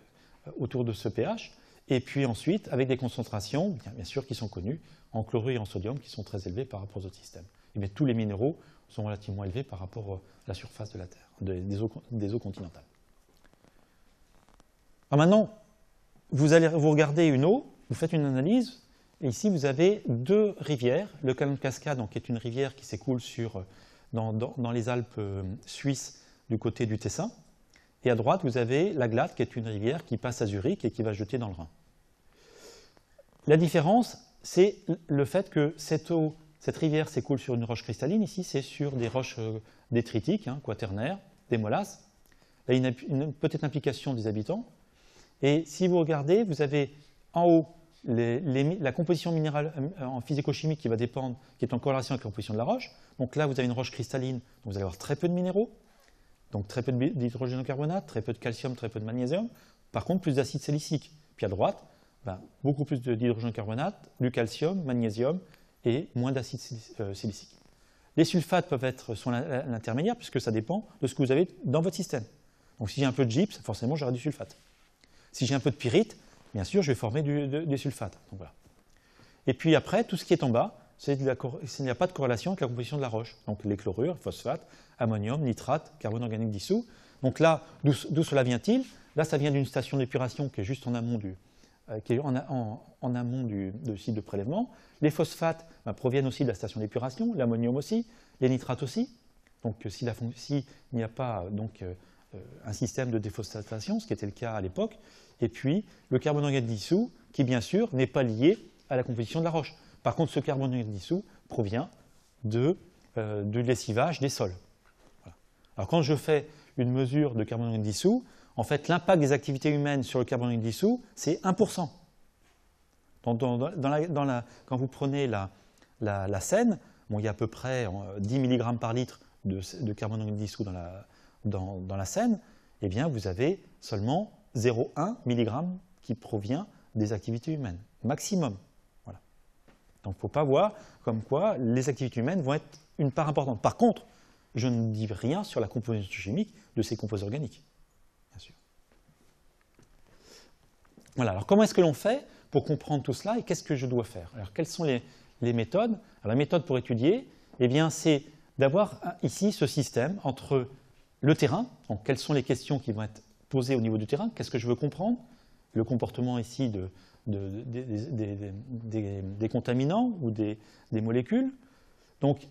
autour de ce pH, et puis ensuite avec des concentrations, bien, sûr, qui sont connues, en chlorure et en sodium, qui sont très élevées par rapport aux autres systèmes. Et tous les minéraux sont relativement élevés par rapport à la surface de la Terre, des, eaux, continentales. Alors maintenant, vous allez vous regardez une eau, vous faites une analyse, et ici vous avez deux rivières, le de Cascade, donc, qui est une rivière qui s'écoule sur dans, les Alpes euh, suisses du côté du Tessin. Et à droite, vous avez la Glatte, qui est une rivière qui passe à Zurich et qui va jeter dans le Rhin. La différence, c'est le fait que cette eau, cette rivière s'écoule sur une roche cristalline. Ici, c'est sur des roches euh, détritiques, hein, quaternaires, des molasses. Là, il y a une, petite implication des habitants. Et si vous regardez, vous avez en haut la composition minérale euh, en physico-chimie qui va dépendre, qui est en corrélation avec la composition de la roche. Donc là, vous avez une roche cristalline, donc vous allez avoir très peu de minéraux, donc très peu d'hydrogène carbonate, très peu de calcium, très peu de magnésium. Par contre, plus d'acide silicique. Puis à droite, ben, beaucoup plus d'hydrogène carbonate, du calcium, magnésium et moins d'acide euh, silicique. Les sulfates peuvent être l'intermédiaire puisque ça dépend de ce que vous avez dans votre système. Donc si j'ai un peu de gypse, forcément j'aurai du sulfate. Si j'ai un peu de pyrite, bien sûr, je vais former des sulfates. Et puis après, tout ce qui est en bas, il n'y a pas de corrélation avec la composition de la roche. Donc les chlorures, phosphates, ammonium, nitrate, carbone organique dissous. Donc là, d'où cela vient-il? Là, ça vient d'une station d'épuration qui est juste en amont du, euh, qui est en, amont du, site de prélèvement. Les phosphates ben, proviennent aussi de la station d'épuration, l'ammonium aussi, les nitrates aussi. Donc s'il n'y a pas donc, euh, un système de déphosphatation, ce qui était le cas à l'époque, et puis le carbone dissous, qui bien sûr n'est pas lié à la composition de la roche. Par contre, ce carbone organique dissous provient de, euh, du lessivage des sols. Alors quand je fais une mesure de carbone dissous, en fait, l'impact des activités humaines sur le carbone organique dissous, c'est 1%. quand vous prenez la, la, Seine, il y a à peu près 10 euh, mg par litre de, de carbone dissous dans la, dans, dans la Seine, eh bien, vous avez seulement 0,1 mg qui provient des activités humaines, maximum. Voilà. Donc il ne faut pas voir comme quoi les activités humaines vont être une part importante. Par contre, je ne dis rien sur la composition chimique de ces composés organiques, bien sûr. Voilà, alors comment est-ce que l'on fait pour comprendre tout cela et qu'est-ce que je dois faire? Alors quelles sont les, méthodes? Alors, La méthode pour étudier, eh bien, c'est d'avoir ici ce système entre le terrain, donc quelles sont les questions qui vont être posées au niveau du terrain, qu'est-ce que je veux comprendre, le comportement ici de, des, contaminants ou des, molécules. Donc,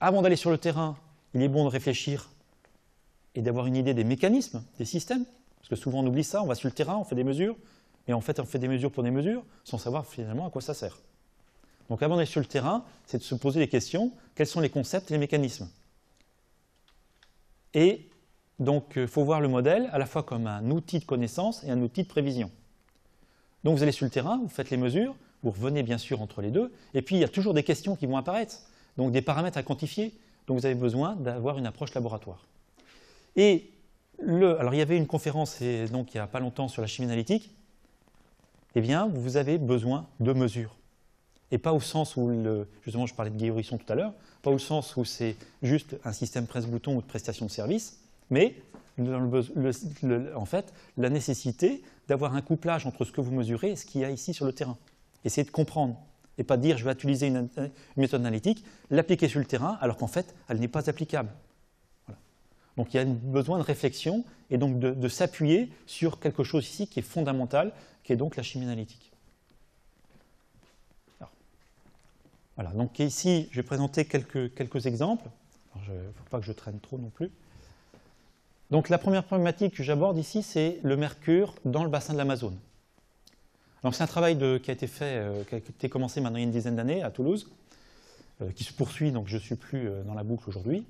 avant d'aller sur le terrain, il est bon de réfléchir et d'avoir une idée des mécanismes, des systèmes, parce que souvent on oublie ça, on va sur le terrain, on fait des mesures, et en fait on fait des mesures pour des mesures, sans savoir finalement à quoi ça sert. Donc avant d'aller sur le terrain, c'est de se poser les questions, quels sont les concepts les mécanismes? Et donc il faut voir le modèle à la fois comme un outil de connaissance et un outil de prévision. Donc vous allez sur le terrain, vous faites les mesures, vous revenez bien sûr entre les deux, et puis il y a toujours des questions qui vont apparaître, donc des paramètres à quantifier, donc vous avez besoin d'avoir une approche laboratoire. Et alors il y avait une conférence donc, il n'y a pas longtemps sur la chimie analytique, eh bien vous avez besoin de mesures. Et pas au sens où, justement je parlais de Guy tout à l'heure, pas au sens où c'est juste un système presse-bouton ou de prestation de service, mais en fait, la nécessité d'avoir un couplage entre ce que vous mesurez et ce qu'il y a ici sur le terrain. Essayez de comprendre et pas dire je vais utiliser une, méthode analytique, l'appliquer sur le terrain alors qu'en fait elle n'est pas applicable. Donc il y a besoin de réflexion et donc de, s'appuyer sur quelque chose ici qui est fondamental, qui est donc la chimie analytique. voilà, donc ici je vais présenter quelques, quelques exemples. Il ne faut pas que je traîne trop non plus. Donc la première problématique que j'aborde ici, c'est le mercure dans le bassin de l'Amazone. c'est un travail qui a été fait, euh, qui a été commencé maintenant il y a une dizaine d'années à Toulouse, euh, qui se poursuit, donc je ne suis plus euh, dans la boucle aujourd'hui.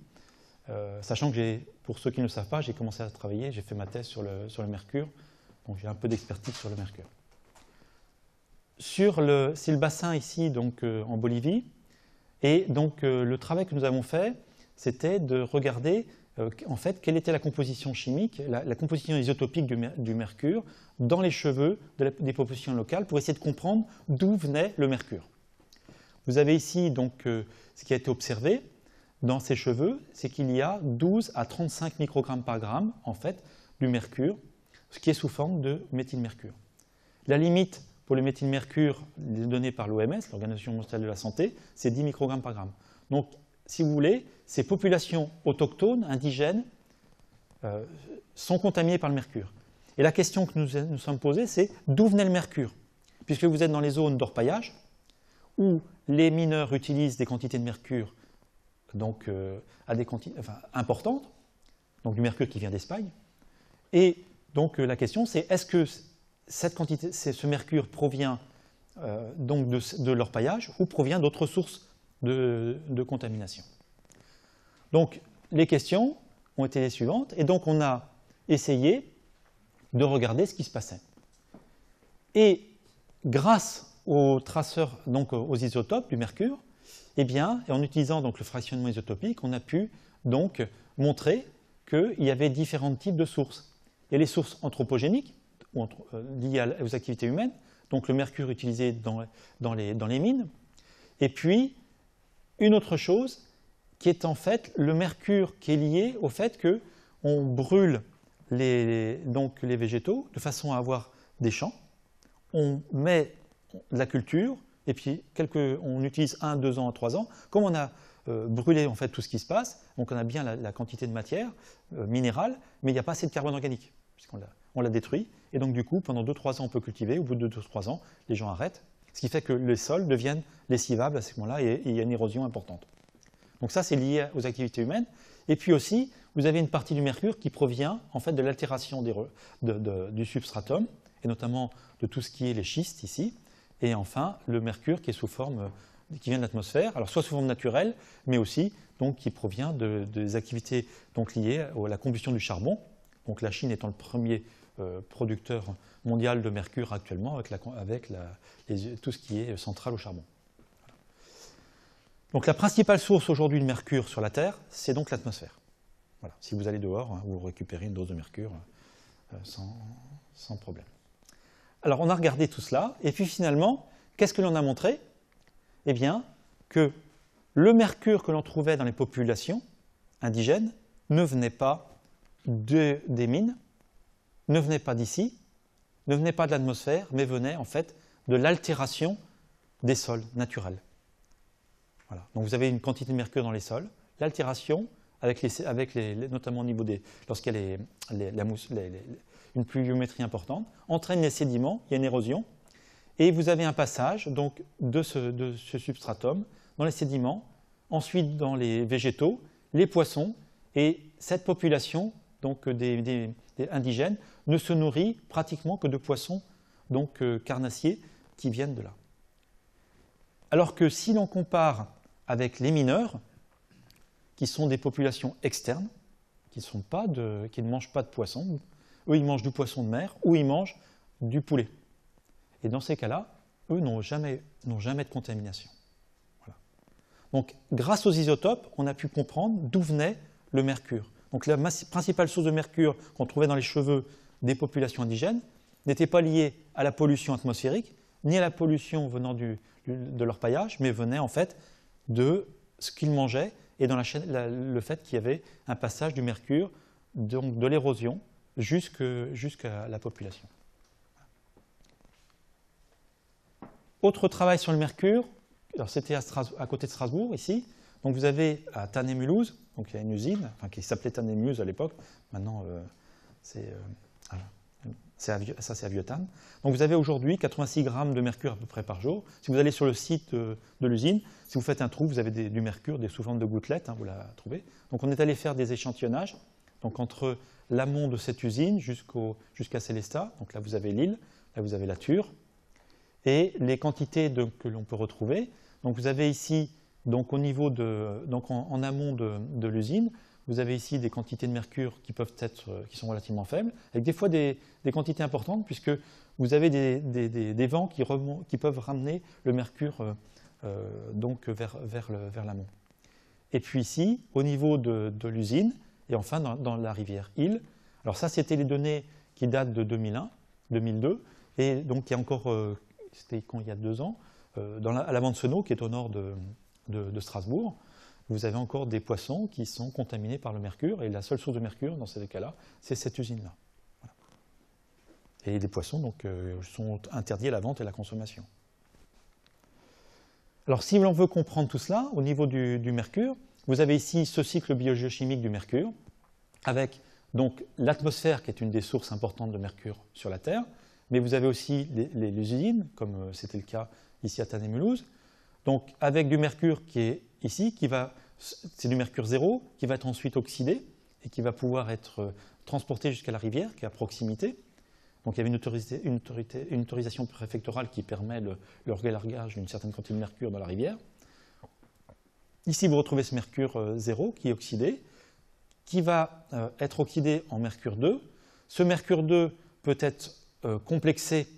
sachant que pour ceux qui ne le savent pas, j'ai commencé à travailler, j'ai fait ma thèse sur le, sur le mercure, donc j'ai un peu d'expertise sur le mercure. Sur le, c'est le bassin ici, donc en Bolivie, et donc le travail que nous avons fait, c'était de regarder en fait, quelle était la composition chimique, la, composition isotopique du, mercure dans les cheveux des populations locales pour essayer de comprendre d'où venait le mercure? Vous avez ici donc euh, ce qui a été observé dans ces cheveux, c'est qu'il y a 12 à 35 microgrammes par gramme en fait du mercure, ce qui est sous forme de méthylmercure. La limite pour le méthylmercure donnée par l'OMS, l'Organisation mondiale de la santé, c'est 10 microgrammes par gramme. Si vous voulez, ces populations autochtones, indigènes, euh, sont contaminées par le mercure. Et la question que nous nous sommes posée, c'est d'où venait le mercure? Puisque vous êtes dans les zones d'orpaillage, où les mineurs utilisent des quantités de mercure donc, euh, à des importantes, donc du mercure qui vient d'Espagne. Et donc euh, la question, c'est est-ce que cette quantité, ce mercure provient donc de, de l'orpaillage ou provient d'autres sources de, contamination. Donc, les questions ont été les suivantes, et donc on a essayé de regarder ce qui se passait. Et grâce aux traceurs, donc aux isotopes du mercure, eh bien, en utilisant donc le fractionnement isotopique, on a pu donc montrer qu'il y avait différents types de sources. Il y a les sources anthropogéniques, euh, liées aux activités humaines, donc le mercure utilisé dans les mines, et puis une autre chose qui est en fait le mercure qui est lié au fait que on brûle les, donc les végétaux de façon à avoir des champs, on met de la culture et puis quelques, on utilise un, deux ans, trois ans. Comme on a euh, brûlé en fait tout ce qui se passe, donc on a bien la, quantité de matière euh, minérale, mais il n'y a pas assez de carbone organique puisqu'on on l'a détruit. Et donc du coup, pendant deux, trois ans, on peut cultiver. Au bout de deux, trois ans, les gens arrêtent ce qui fait que les sols deviennent lessivables à ce moment-là et il y a une érosion importante. Donc ça, c'est lié aux activités humaines. Et puis aussi, vous avez une partie du mercure qui provient en fait de l'altération du substratum, et notamment de tout ce qui est les schistes ici. Et enfin, le mercure qui est sous forme, qui vient de l'atmosphère, alors soit sous forme naturelle, mais aussi donc, qui provient des activités donc, liées à la combustion du charbon. Donc la Chine étant le premier producteur mondial de mercure actuellement avec, tout ce qui est central au charbon. Donc la principale source aujourd'hui de mercure sur la Terre, c'est donc l'atmosphère. Voilà. Si vous allez dehors, hein, vous récupérez une dose de mercure euh, sans, sans, problème. Alors on a regardé tout cela, et puis finalement, qu'est-ce que l'on a montré? Eh bien, que le mercure que l'on trouvait dans les populations indigènes ne venait pas des mines, ne venait pas d'ici, ne venait pas de l'atmosphère, mais venait en fait de l'altération des sols naturels. Donc vous avez une quantité de mercure dans les sols, l'altération, avec notamment au niveau des. lorsqu'il y a une pluviométrie importante, entraîne les sédiments, il y a une érosion, et vous avez un passage donc, de, ce, de substratum dans les sédiments, ensuite dans les végétaux, les poissons, et cette population donc des, indigènes ne se nourrit pratiquement que de poissons donc euh, carnassiers qui viennent de là. Alors que si l'on compare avec les mineurs, qui sont des populations externes, qui, ne mangent pas de poissons, eux ils mangent du poisson de mer ou ils mangent du poulet. Et dans ces cas-là, eux n'ont jamais de contamination. Donc, grâce aux isotopes, on a pu comprendre d'où venait le mercure. Donc, la principale source de mercure qu'on trouvait dans les cheveux des populations indigènes n'était pas liée à la pollution atmosphérique, ni à la pollution venant de leur paillage, mais venait en fait de ce qu'ils mangeaient et dans la chaîne, le fait qu'il y avait un passage du mercure, donc de l'érosion, jusqu'à la population. Autre travail sur le mercure, c'était à, côté de Strasbourg, ici. Donc vous avez à Tanné-Mulhouse, donc il y a une usine, enfin, qui s'appelait Tanné-Mulhouse à l'époque, maintenant euh, c'est euh, ça c'est à Vieux-Tannes. Donc vous avez aujourd'hui 86 grammes de mercure à peu près par jour. Si vous allez sur le site de, l'usine, si vous faites un trou, vous avez du mercure, des sous de gouttelettes, hein, vous la trouvez. Donc on est allé faire des échantillonnages, donc entre l'amont de cette usine jusqu'à Célestat, donc là vous avez l'île, là vous avez la Ture, et les quantités que l'on peut retrouver. Donc vous avez ici, donc au niveau de, donc en, amont de, l'usine, vous avez ici des quantités de mercure qui peuvent être, qui sont relativement faibles, avec des fois des, quantités importantes, puisque vous avez des, vents qui, peuvent ramener le mercure euh, euh, donc vers, l'amont. Et puis ici, au niveau de, l'usine, et enfin dans, la rivière Île. Alors ça, c'était les données qui datent de 2001, 2002, et donc il y a encore euh, c'était quand il y a deux ans, euh, à la Mansenot, qui est au nord de, Strasbourg, vous avez encore des poissons qui sont contaminés par le mercure, et la seule source de mercure dans ces cas-là, c'est cette usine-là. Et les poissons donc, euh, sont interdits à la vente et à la consommation. Alors si l'on veut comprendre tout cela, au niveau du, mercure, vous avez ici ce cycle biogéochimique du mercure, avec donc l'atmosphère qui est une des sources importantes de mercure sur la Terre, mais vous avez aussi les, usines, comme euh, c'était le cas ici à Tanné-Mulhouse, donc avec du mercure qui est ici, c'est du mercure zéro, qui va être ensuite oxydé et qui va pouvoir être euh, transporté jusqu'à la rivière, qui est à proximité. Donc il y avait une, autorisation préfectorale qui permet le, le relargage d'une certaine quantité de mercure dans la rivière. Ici, vous retrouvez ce mercure euh, zéro qui est oxydé, qui va être oxydé en mercure 2. Ce mercure 2 peut être euh, complexé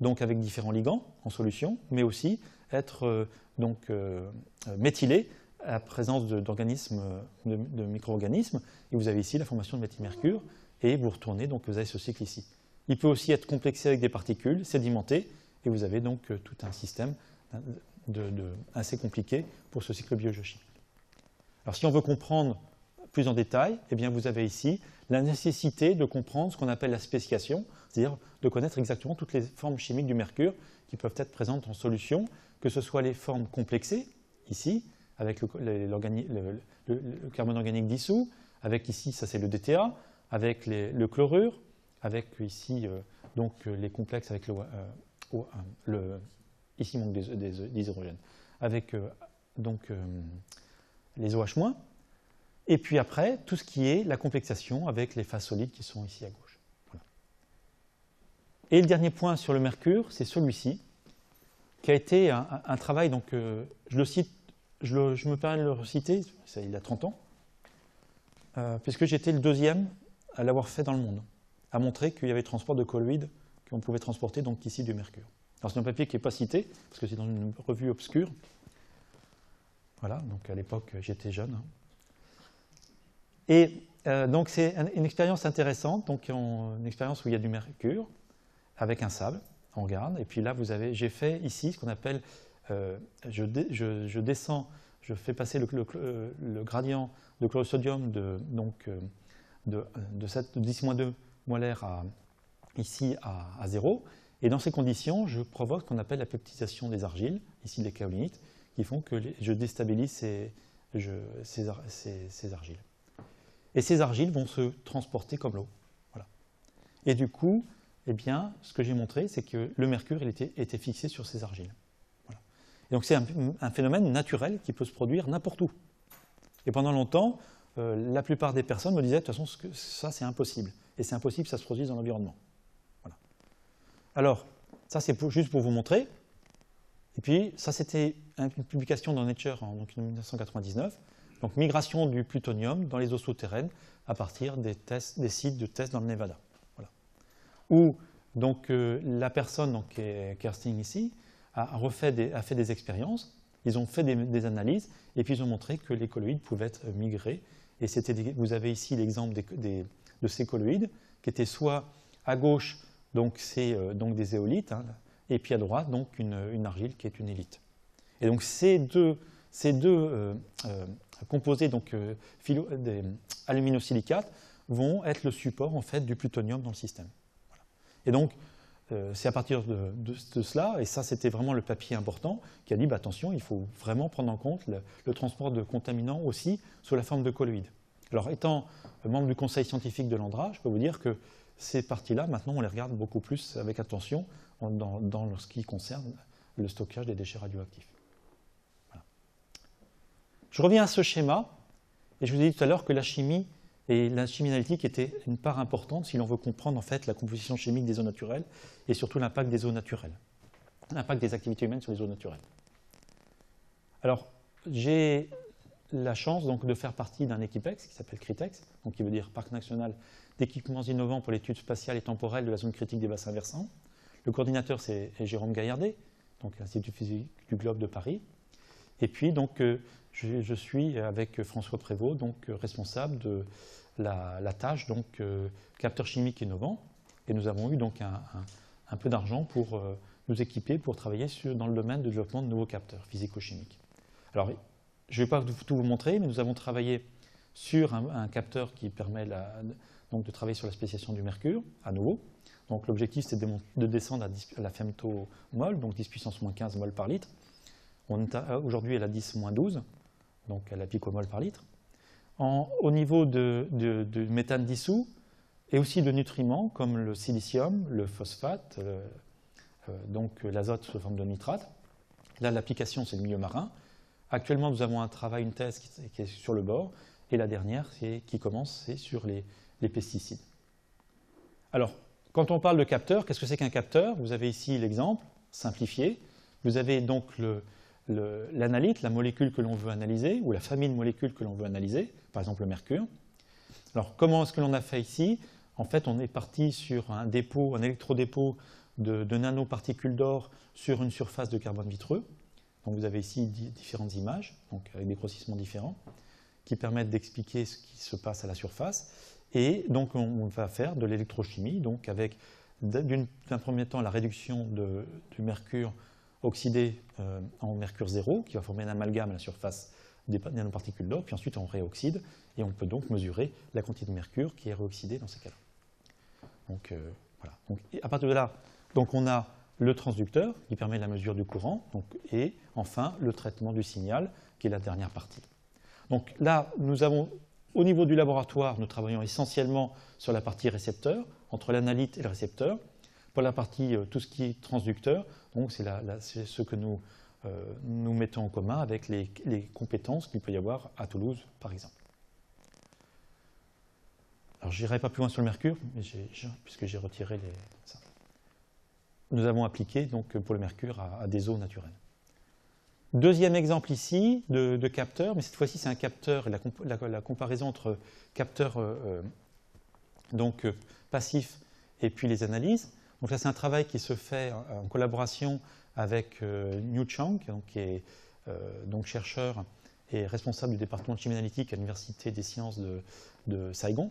donc avec différents ligands en solution, mais aussi être euh, donc euh, méthylé à la présence d'organismes, de, micro-organismes. Et vous avez ici la formation de méthylmercure, et vous retournez, donc vous avez ce cycle ici. Il peut aussi être complexé avec des particules, sédimenté, et vous avez donc tout un système assez compliqué pour ce cycle biogéochimique. Alors si on veut comprendre plus en détail, eh bien vous avez ici la nécessité de comprendre ce qu'on appelle la spéciation, c'est-à-dire de connaître exactement toutes les formes chimiques du mercure qui peuvent être présentes en solution, que ce soit les formes complexées, ici, avec le, carbone organique dissous, avec ici, ça c'est le DTA, avec le chlorure, avec ici, euh, donc les complexes avec le, euh, ici manque des, hydrogènes, avec euh, donc les OH-, et puis après, tout ce qui est la complexation avec les phases solides qui sont ici à gauche. Et le dernier point sur le mercure, c'est celui-ci, qui a été un, travail, donc euh, je le cite, je, me permets de le reciter, il y a 30 ans, euh, puisque j'étais le deuxième à l'avoir fait dans le monde, à montrer qu'il y avait transport de colloïdes qu'on pouvait transporter donc ici du mercure. Alors c'est un papier qui n'est pas cité, parce que c'est dans une revue obscure. Voilà, donc à l'époque j'étais jeune. Hein. Et euh, donc c'est une expérience intéressante, donc une expérience où il y a du mercure avec un sable, on regarde, et puis là vous avez, j'ai fait ici ce qu'on appelle je, descends, je fais passer le, gradient de chlorosodium de, donc, de, de, 10-2 molaire à, ici à, à 0. Et dans ces conditions, je provoque ce qu'on appelle la peptisation des argiles, ici les kaolinites, qui font que je déstabilise ces, ces, argiles. Et ces argiles vont se transporter comme l'eau. Voilà. Et du coup, eh bien, ce que j'ai montré, c'est que le mercure était, fixé sur ces argiles. Donc c'est un, phénomène naturel qui peut se produire n'importe où. Et pendant longtemps, euh, la plupart des personnes me disaient de toute façon, ça c'est impossible. Et c'est impossible que ça se produise dans l'environnement. Alors, ça c'est juste pour vous montrer. Et puis, ça, c'était une publication dans Nature en 1999. Donc, migration du plutonium dans les eaux souterraines à partir des, des sites de tests dans le Nevada. Où donc, euh, la personne, donc, Kersting ici, a, refait des, a fait des expériences. Ils ont fait des, analyses et puis ils ont montré que les colloïdes pouvaient être migrés. Et vous avez ici l'exemple de ces colloïdes qui étaient soit à gauche, donc c'est euh, des éolites, hein, et puis à droite, donc une, argile qui est une élite. Et donc ces deux, ces deux euh, composés, donc des aluminosilicates, vont être le support en fait du plutonium dans le système. Et donc c'est à partir de, cela, et ça c'était vraiment le papier important, qui a dit bah, attention, il faut vraiment prendre en compte le, transport de contaminants aussi sous la forme de colloïdes. Alors étant membre du conseil scientifique de l'Andra, je peux vous dire que ces parties-là, maintenant, on les regarde beaucoup plus avec attention dans, ce qui concerne le stockage des déchets radioactifs. Je reviens à ce schéma, et je vous ai dit tout à l'heure que la chimie et la chimie analytique étaient une part importante si l'on veut comprendre en fait la composition chimique des eaux naturelles et surtout l'impact des eaux naturelles, l'impact des activités humaines sur les eaux naturelles. Alors, j'ai la chance donc, de faire partie d'un équipex qui s'appelle CRITEX, donc qui veut dire Parc national d'équipements innovants pour l'étude spatiale et temporelle de la zone critique des bassins versants. Le coordinateur, c'est Jérôme Gaillardet, donc l'Institut physique du Globe de Paris. Et puis, donc, euh, je, suis avec François Prévost, donc euh, responsable de la, tâche donc, euh, capteur chimique innovant. Et nous avons eu donc un, peu d'argent pour nous équiper pour travailler dans le domaine du développement de nouveaux capteurs physico-chimiques. Alors, je ne vais pas tout vous montrer, mais nous avons travaillé sur un, capteur qui permet donc de travailler sur la spécialisation du mercure, à nouveau. Donc l'objectif, c'est de, descendre à, la femtomole, donc 10 puissance moins 15 mol par litre. On est aujourd'hui à la 10 moins 12, donc à la picomole par litre. au niveau de, méthane dissous, et aussi de nutriments comme le silicium, le phosphate, euh, donc l'azote sous forme de nitrate. Là, l'application, c'est le milieu marin. Actuellement, nous avons un travail, une thèse qui, est sur le bord, et la dernière qui commence, c'est sur les, les pesticides. Alors, quand on parle de capteur, qu'est-ce que c'est qu'un capteur? Vous avez ici l'exemple simplifié. Vous avez donc l'analyte, la molécule que l'on veut analyser, ou la famille de molécules que l'on veut analyser, par exemple le mercure. Alors, comment est-ce que l'on a fait ici? En fait, on est parti sur un dépôt, un électrodépôt de, de nanoparticules d'or sur une surface de carbone vitreux. Donc, vous avez ici différentes images, donc avec des grossissements différents, qui permettent d'expliquer ce qui se passe à la surface. Et donc, on va faire de l'électrochimie, donc avec, d'un premier temps, la réduction du mercure oxydé euh, en mercure zéro, qui va former un amalgame à la surface des nanoparticules d'or, puis ensuite on réoxyde, et on peut donc mesurer la quantité de mercure qui est réoxydée dans ces cas-là. Donc, euh, voilà. À partir de là, donc on a le transducteur, qui permet la mesure du courant, et enfin le traitement du signal, qui est la dernière partie. Donc là, nous avons au niveau du laboratoire, nous travaillons essentiellement sur la partie récepteur, entre l'analyte et le récepteur. Pour la partie, euh, tout ce qui est transducteur, donc c'est ce que nous, euh, nous mettons en commun avec les, compétences qu'il peut y avoir à Toulouse, par exemple. Alors, je n'irai pas plus loin sur le mercure, mais puisque j'ai retiré les. Ça. Nous avons appliqué donc, pour le mercure à des eaux naturelles. Deuxième exemple ici de, capteur, mais cette fois-ci c'est un capteur, la, comparaison entre capteur euh, euh, donc, passif et puis les analyses. Donc là c'est un travail qui se fait en, collaboration avec New Chang, qui est donc chercheur et responsable du département de chimie analytique à l'Université des sciences de, Saigon.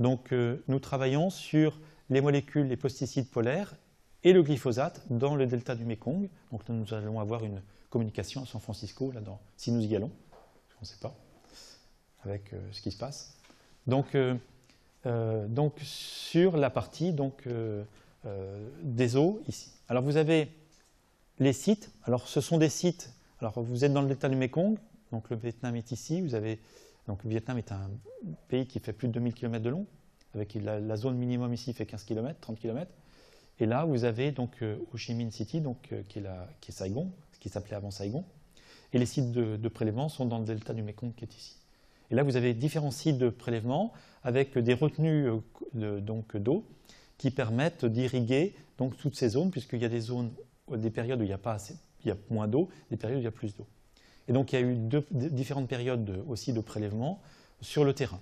Donc nous travaillons sur les molécules, les pesticides polaires et le glyphosate dans le delta du Mekong. Donc nous allons avoir une communication à San Francisco, là si nous y allons, on ne sait pas, avec euh, ce qui se passe. Donc, euh, euh, sur la partie des eaux ici. Alors vous avez les sites. Alors ce sont des sites. Alors vous êtes dans le delta du Mekong, donc le Vietnam est ici. Vous avez donc le Vietnam est un pays qui fait plus de 2000 km de long, avec la, zone minimum ici fait 15 km, 30 km. Et là, vous avez donc euh, Ho Chi Minh City, donc, euh, qui, est Saigon, qui s'appelait avant Saigon. Et les sites de, prélèvement sont dans le delta du Mekong qui est ici. Et là, vous avez différents sites de prélèvement avec des retenues euh, d'eau qui permettent d'irriguer donc toutes ces zones, puisqu'il y a des zones, des périodes où il y a, pas assez, il y a moins d'eau, des périodes où il y a plus d'eau. Et donc, il y a eu deux, différentes périodes aussi de prélèvement sur le terrain.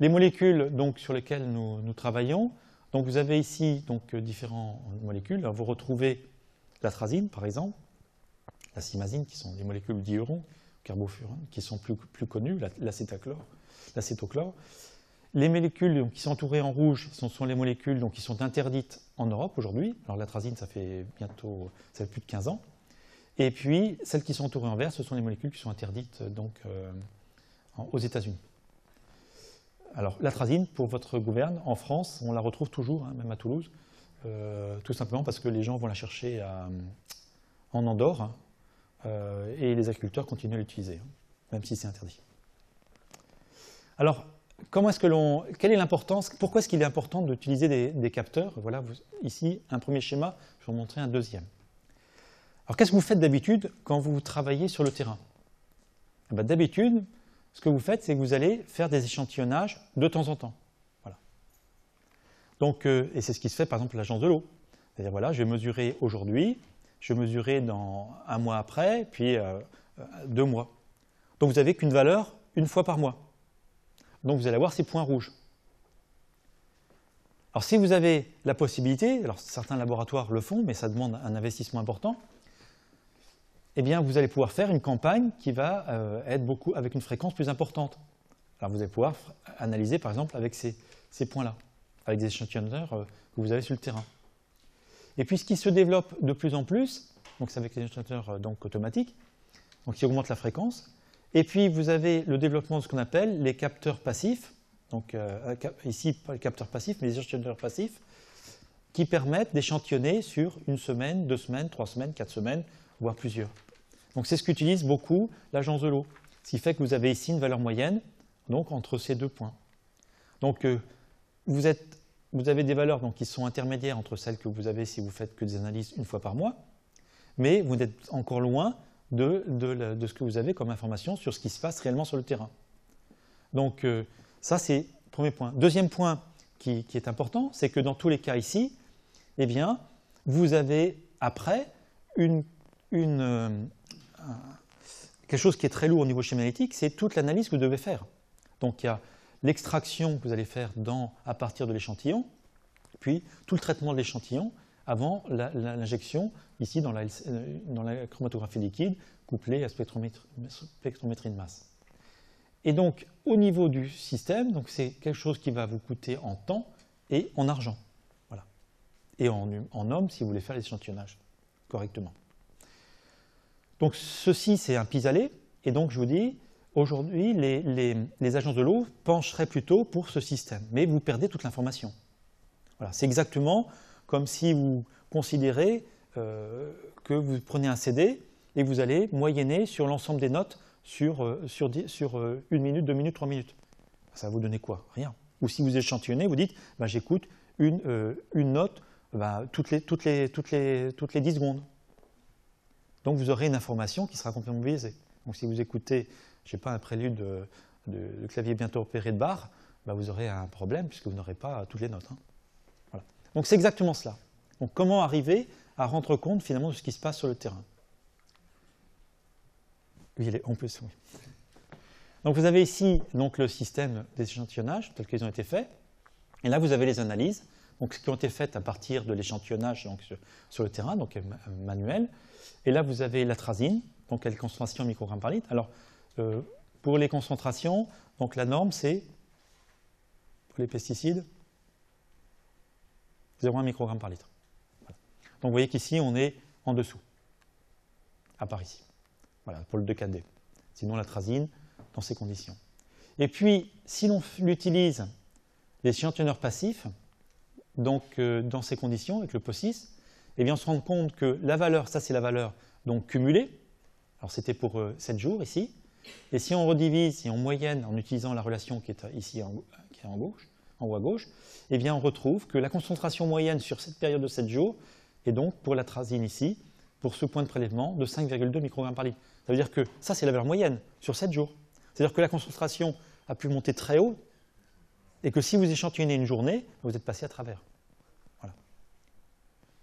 Les molécules donc, sur lesquelles nous, travaillons, donc vous avez ici donc, différentes molécules. vous retrouvez l'atrazine, par exemple, la cimazine, qui sont des molécules diurons, carbofurone, qui sont plus, plus connues, l'acétochlore. Les molécules qui sont entourées en rouge, ce sont les molécules qui sont interdites en Europe aujourd'hui. Alors l'atrazine, ça fait bientôt ça plus de 15 ans. Et puis, celles qui sont entourées en vert, ce sont les molécules qui sont interdites donc, euh, aux États-Unis. Alors, l'atrazine, pour votre gouverne, en France, on la retrouve toujours, hein, même à Toulouse, euh, tout simplement parce que les gens vont la chercher en Andorre hein, euh, et les agriculteurs continuent à l'utiliser, hein, même si c'est interdit. Alors, comment est-ce que l'on, quelle est l'importance Pourquoi est-ce qu'il est important d'utiliser des, capteurs? Voilà, ici un premier schéma. Je vais vous montrer un deuxième. Alors, qu'est-ce que vous faites d'habitude quand vous travaillez sur le terrain? Eh ben, D'habitude, ce que vous faites, c'est que vous allez faire des échantillonnages de temps en temps. Voilà. Donc, euh, et c'est ce qui se fait par exemple l'agence de l'eau. C'est-à-dire, voilà, je vais mesurer aujourd'hui, je vais mesurer dans un mois après, puis euh, euh, deux mois. Donc, vous n'avez qu'une valeur une fois par mois. Donc vous allez avoir ces points rouges. Alors si vous avez la possibilité, alors certains laboratoires le font, mais ça demande un investissement important, eh bien vous allez pouvoir faire une campagne qui va euh, être beaucoup avec une fréquence plus importante. Alors vous allez pouvoir analyser par exemple avec ces, points-là, avec des échantillonneurs euh, que vous avez sur le terrain. Et puis ce qui se développe de plus en plus, donc c'est avec les échantillonneurs euh, donc, automatiques, donc qui augmentent la fréquence, et puis, vous avez le développement de ce qu'on appelle les capteurs passifs. Donc, euh, ici, pas les capteurs passifs, mais les échantillonneurs passifs, qui permettent d'échantillonner sur une semaine, deux semaines, trois semaines, quatre semaines, voire plusieurs. Donc, c'est ce qu'utilise beaucoup l'agence de l'eau. Ce qui fait que vous avez ici une valeur moyenne, donc entre ces deux points. Donc, euh, vous, vous, avez des valeurs donc, qui sont intermédiaires entre celles que vous avez si vous faites que des analyses une fois par mois, mais vous êtes encore loin de, ce que vous avez comme information sur ce qui se passe réellement sur le terrain. Donc euh, ça, c'est le premier point. Deuxième point qui, est important, c'est que dans tous les cas ici, eh bien, vous avez après une, euh, quelque chose qui est très lourd au niveau schéma analytique, c'est toute l'analyse que vous devez faire. Donc il y a l'extraction que vous allez faire à partir de l'échantillon, puis tout le traitement de l'échantillon, avant l'injection, ici dans la, dans la, chromatographie liquide, couplée à spectrométrie, de masse. Et donc, au niveau du système, c'est quelque chose qui va vous coûter en temps et en argent. Voilà. Et en, en hommes, si vous voulez faire l'échantillonnage correctement. Donc, ceci, c'est un pis-aller. Et donc, je vous dis, aujourd'hui, les, les, les, agences de l'eau pencheraient plutôt pour ce système. Mais vous perdez toute l'information. Voilà. C'est exactement comme si vous considérez euh, que vous prenez un CD et vous allez moyenner sur l'ensemble des notes sur, euh, euh, une minute, deux minutes, trois minutes. Ça va vous donner quoi? Rien. Ou si vous échantillonnez, vous dites bah, j'écoute une, note bah, toutes, les, toutes, les, toutes, les, toutes les 10 secondes. Donc vous aurez une information qui sera complètement biaisée. Donc si vous écoutez, je sais pas, un prélude de, de, clavier bientôt opéré de barre, bah, vous aurez un problème puisque vous n'aurez pas toutes les notes. Hein. Donc c'est exactement cela. Donc comment arriver à rendre compte finalement de ce qui se passe sur le terrain? Oui, il est en plus. Donc vous avez ici donc, le système d'échantillonnage tel qu'ils ont été faits. Et là, vous avez les analyses donc, qui ont été faites à partir de l'échantillonnage sur, le terrain, donc manuel. Et là, vous avez l'atrazine, donc quelle concentration en microgrammes par litre. Alors, euh, pour les concentrations, donc la norme, c'est, pour les pesticides, 0,1 microgramme par litre. Donc vous voyez qu'ici, on est en dessous, à part ici. Voilà, pour le 2,4D. Sinon, la trazine, dans ces conditions. Et puis, si l'on utilise l'échantillonneur passif, donc euh, dans ces conditions, avec le PO6, eh bien, on se rend compte que la valeur, ça c'est la valeur donc cumulée, alors c'était pour 7 euh, jours ici, et si on redivise, si on moyenne en utilisant la relation qui est ici en, qui est en gauche, en haut à gauche, eh bien on retrouve que la concentration moyenne sur cette période de 7 jours est donc pour la trazine ici, pour ce point de prélèvement, de 5,2 microgrammes par litre. Ça veut dire que ça c'est la valeur moyenne sur 7 jours. C'est-à-dire que la concentration a pu monter très haut et que si vous échantillonnez une journée, vous êtes passé à travers. Voilà.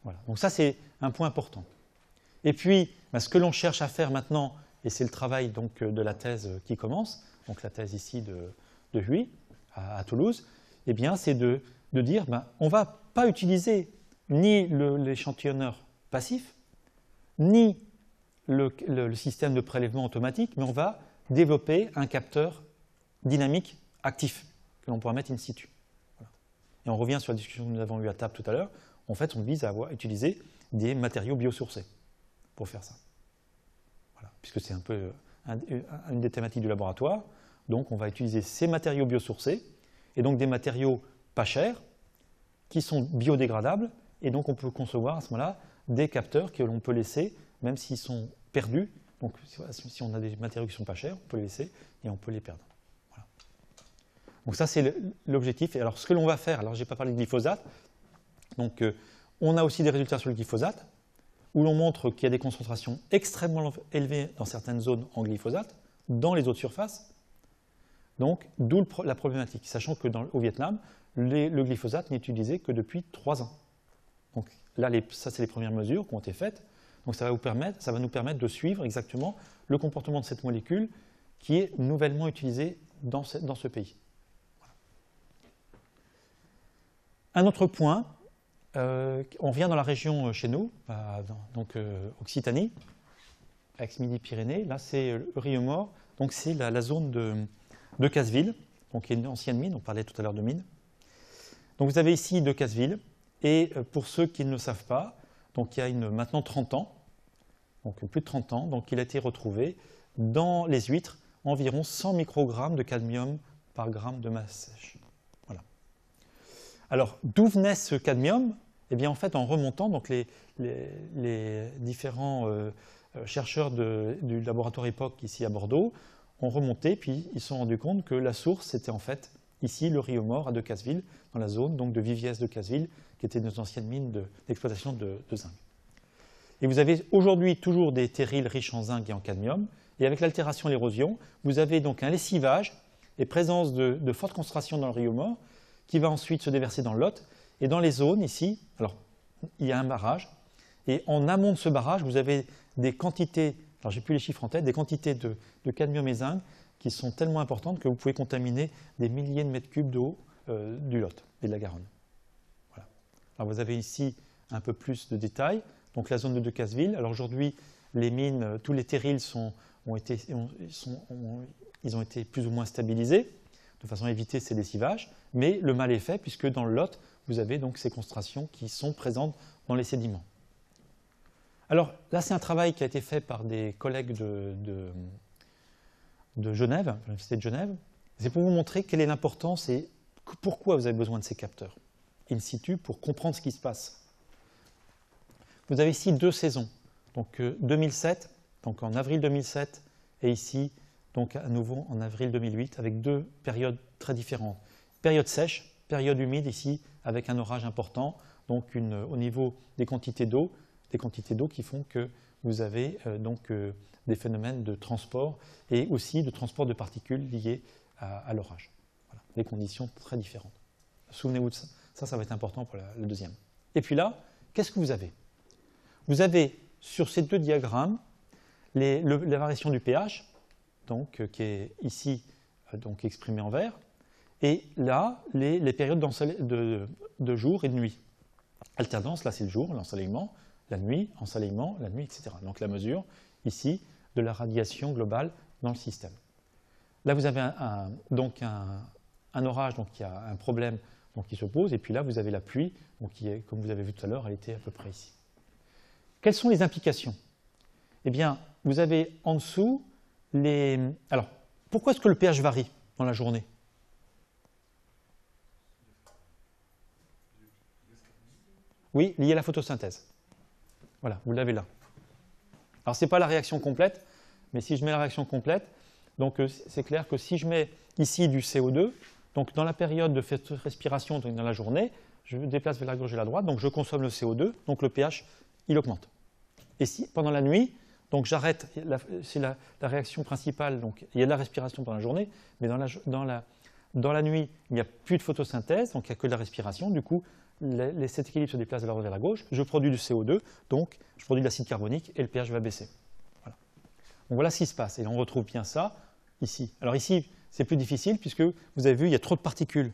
voilà. Donc ça c'est un point important. Et puis, ben, ce que l'on cherche à faire maintenant, et c'est le travail donc, de la thèse qui commence, donc la thèse ici de, de à, Toulouse, eh bien, c'est de, dire ben, on ne va pas utiliser ni l'échantillonneur passif, ni le, système de prélèvement automatique, mais on va développer un capteur dynamique actif que l'on pourra mettre in situ. Et on revient sur la discussion que nous avons eue à table tout à l'heure. En fait, on vise à avoir, utiliser des matériaux biosourcés pour faire ça. Voilà, puisque c'est un peu une des thématiques du laboratoire. Donc on va utiliser ces matériaux biosourcés, et donc des matériaux pas chers, qui sont biodégradables, et donc on peut concevoir à ce moment-là des capteurs que l'on peut laisser, même s'ils sont perdus. Donc si on a des matériaux qui sont pas chers, on peut les laisser et on peut les perdre. Donc ça c'est l'objectif. Et alors ce que l'on va faire, alors je n'ai pas parlé de glyphosate, donc euh, on a aussi des résultats sur le glyphosate, où l'on montre qu'il y a des concentrations extrêmement élevées dans certaines zones en glyphosate, dans les autres surfaces, donc, d'où la problématique, sachant que au Vietnam, le glyphosate n'est utilisé que depuis trois ans. Donc là, ça, c'est les premières mesures qui ont été faites. Donc ça va, vous permettre, ça va nous permettre de suivre exactement le comportement de cette molécule qui est nouvellement utilisée dans ce, pays. Un autre point, euh, on vient dans la région euh, chez nous, donc euh, Occitanie, ex-Midi-Pyrénées. Là, c'est le Rio Mort, donc c'est la, zone de, de Casseville, donc une ancienne mine, on parlait tout à l'heure de mine. Donc vous avez ici de Casseville, et euh, pour ceux qui ne le savent pas, donc il y a maintenant 30 ans, donc plus de 30 ans, donc il a été retrouvé dans les huîtres environ 100 microgrammes de cadmium par gramme de masse sèche. Voilà. Alors, d'où venait ce cadmium? Eh bien, en fait, en remontant, donc les, différents euh, euh, chercheurs du laboratoire EPOC ici à Bordeaux ont remonté, puis ils se sont rendus compte que la source, c'était en fait ici le Rio Mort à De Casseville, dans la zone donc de Viviès de Casseville, qui était une ancienne mine d'exploitation de, zinc. Et vous avez aujourd'hui toujours des terrils riches en zinc et en cadmium, et avec l'altération et l'érosion, vous avez donc un lessivage et présence de, fortes concentrations dans le Rio Mort, qui va ensuite se déverser dans Lot, et dans les zones ici, alors il y a un barrage, et en amont de ce barrage, vous avez des quantités alors j'ai plus les chiffres en tête, des quantités de, cadmium et zinc qui sont tellement importantes que vous pouvez contaminer des milliers de mètres cubes d'eau euh, du Lot et de la Garonne. Voilà. Alors vous avez ici un peu plus de détails. Donc la zone de Decazeville. Alors aujourd'hui, les mines, euh, tous les terrils ont, été, ils ont été plus ou moins stabilisés de façon à éviter ces lessivages, mais le mal est fait puisque dans le Lot, vous avez donc ces concentrations qui sont présentes dans les sédiments. Alors là, c'est un travail qui a été fait par des collègues de, de, Genève, de l'Université de Genève. C'est pour vous montrer quelle est l'importance et pourquoi vous avez besoin de ces capteurs in situ pour comprendre ce qui se passe. Vous avez ici deux saisons, donc 2007, euh, donc en avril 2007, et ici, donc à nouveau en avril 2008, avec deux périodes très différentes. Période sèche, période humide ici, avec un orage important, donc au niveau des quantités d'eau, quantités d'eau qui font que vous avez euh, donc euh, des phénomènes de transport et aussi de transport de particules liés à, l'orage. Voilà, des conditions très différentes. Souvenez-vous de ça. Ça, va être important pour le deuxième. Et puis là, qu'est-ce que vous avez? Vous avez sur ces deux diagrammes les, la variation du pH, donc, euh, qui est ici donc, exprimée en vert, et là, les, les périodes de, de, jour et de nuit. Alternance, là c'est le jour, l'ensoleillement, la nuit, ensoleillement, la nuit, etc. Donc la mesure, ici, de la radiation globale dans le système. Là, vous avez un, donc un, orage, donc il y a un problème donc qui se pose, et puis là, vous avez la pluie, qui est, comme vous avez vu tout à l'heure, elle était à peu près ici. Quelles sont les implications? Eh bien, vous avez en dessous les... Alors, pourquoi est-ce que le pH varie dans la journée? Oui, lié à la photosynthèse. Voilà, vous l'avez là. Alors, ce n'est pas la réaction complète, mais si je mets la réaction complète, donc euh, c'est clair que si je mets ici du CO2, donc dans la période de respiration, donc dans la journée, je me déplace vers la gauche et la droite, donc je consomme le CO2, donc le pH, il augmente. Et si pendant la nuit, donc j'arrête, c'est la, réaction principale, donc il y a de la respiration pendant la journée, mais dans la, dans la, dans la nuit, il n'y a plus de photosynthèse, donc il n'y a que de la respiration, du coup, les, cet équilibre se déplace de la droite vers la gauche, je produis du CO2, donc je produis de l'acide carbonique et le pH va baisser. Voilà. Ce qui se passe, et on retrouve bien ça ici. Alors ici, c'est plus difficile puisque vous avez vu, il y a trop de particules.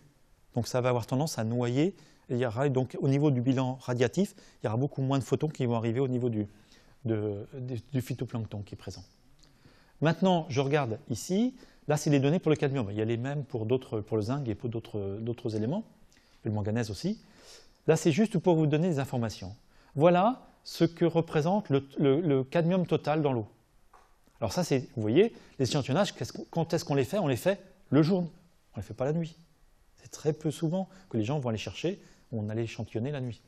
Donc ça va avoir tendance à noyer. Et donc au niveau du bilan radiatif, il y aura beaucoup moins de photons qui vont arriver au niveau du, du phytoplancton qui est présent. Maintenant, je regarde ici. Là, c'est les données pour le cadmium. Il y a les mêmes pour, pour le zinc et pour d'autres éléments, le manganèse aussi. Là, c'est juste pour vous donner des informations. Voilà ce que représente le cadmium total dans l'eau. Alors ça, vous voyez, les échantillonnages, quand est-ce qu'on les fait? On les fait le jour, on ne les fait pas la nuit. C'est très peu souvent que les gens vont aller chercher, on allait échantillonner la nuit.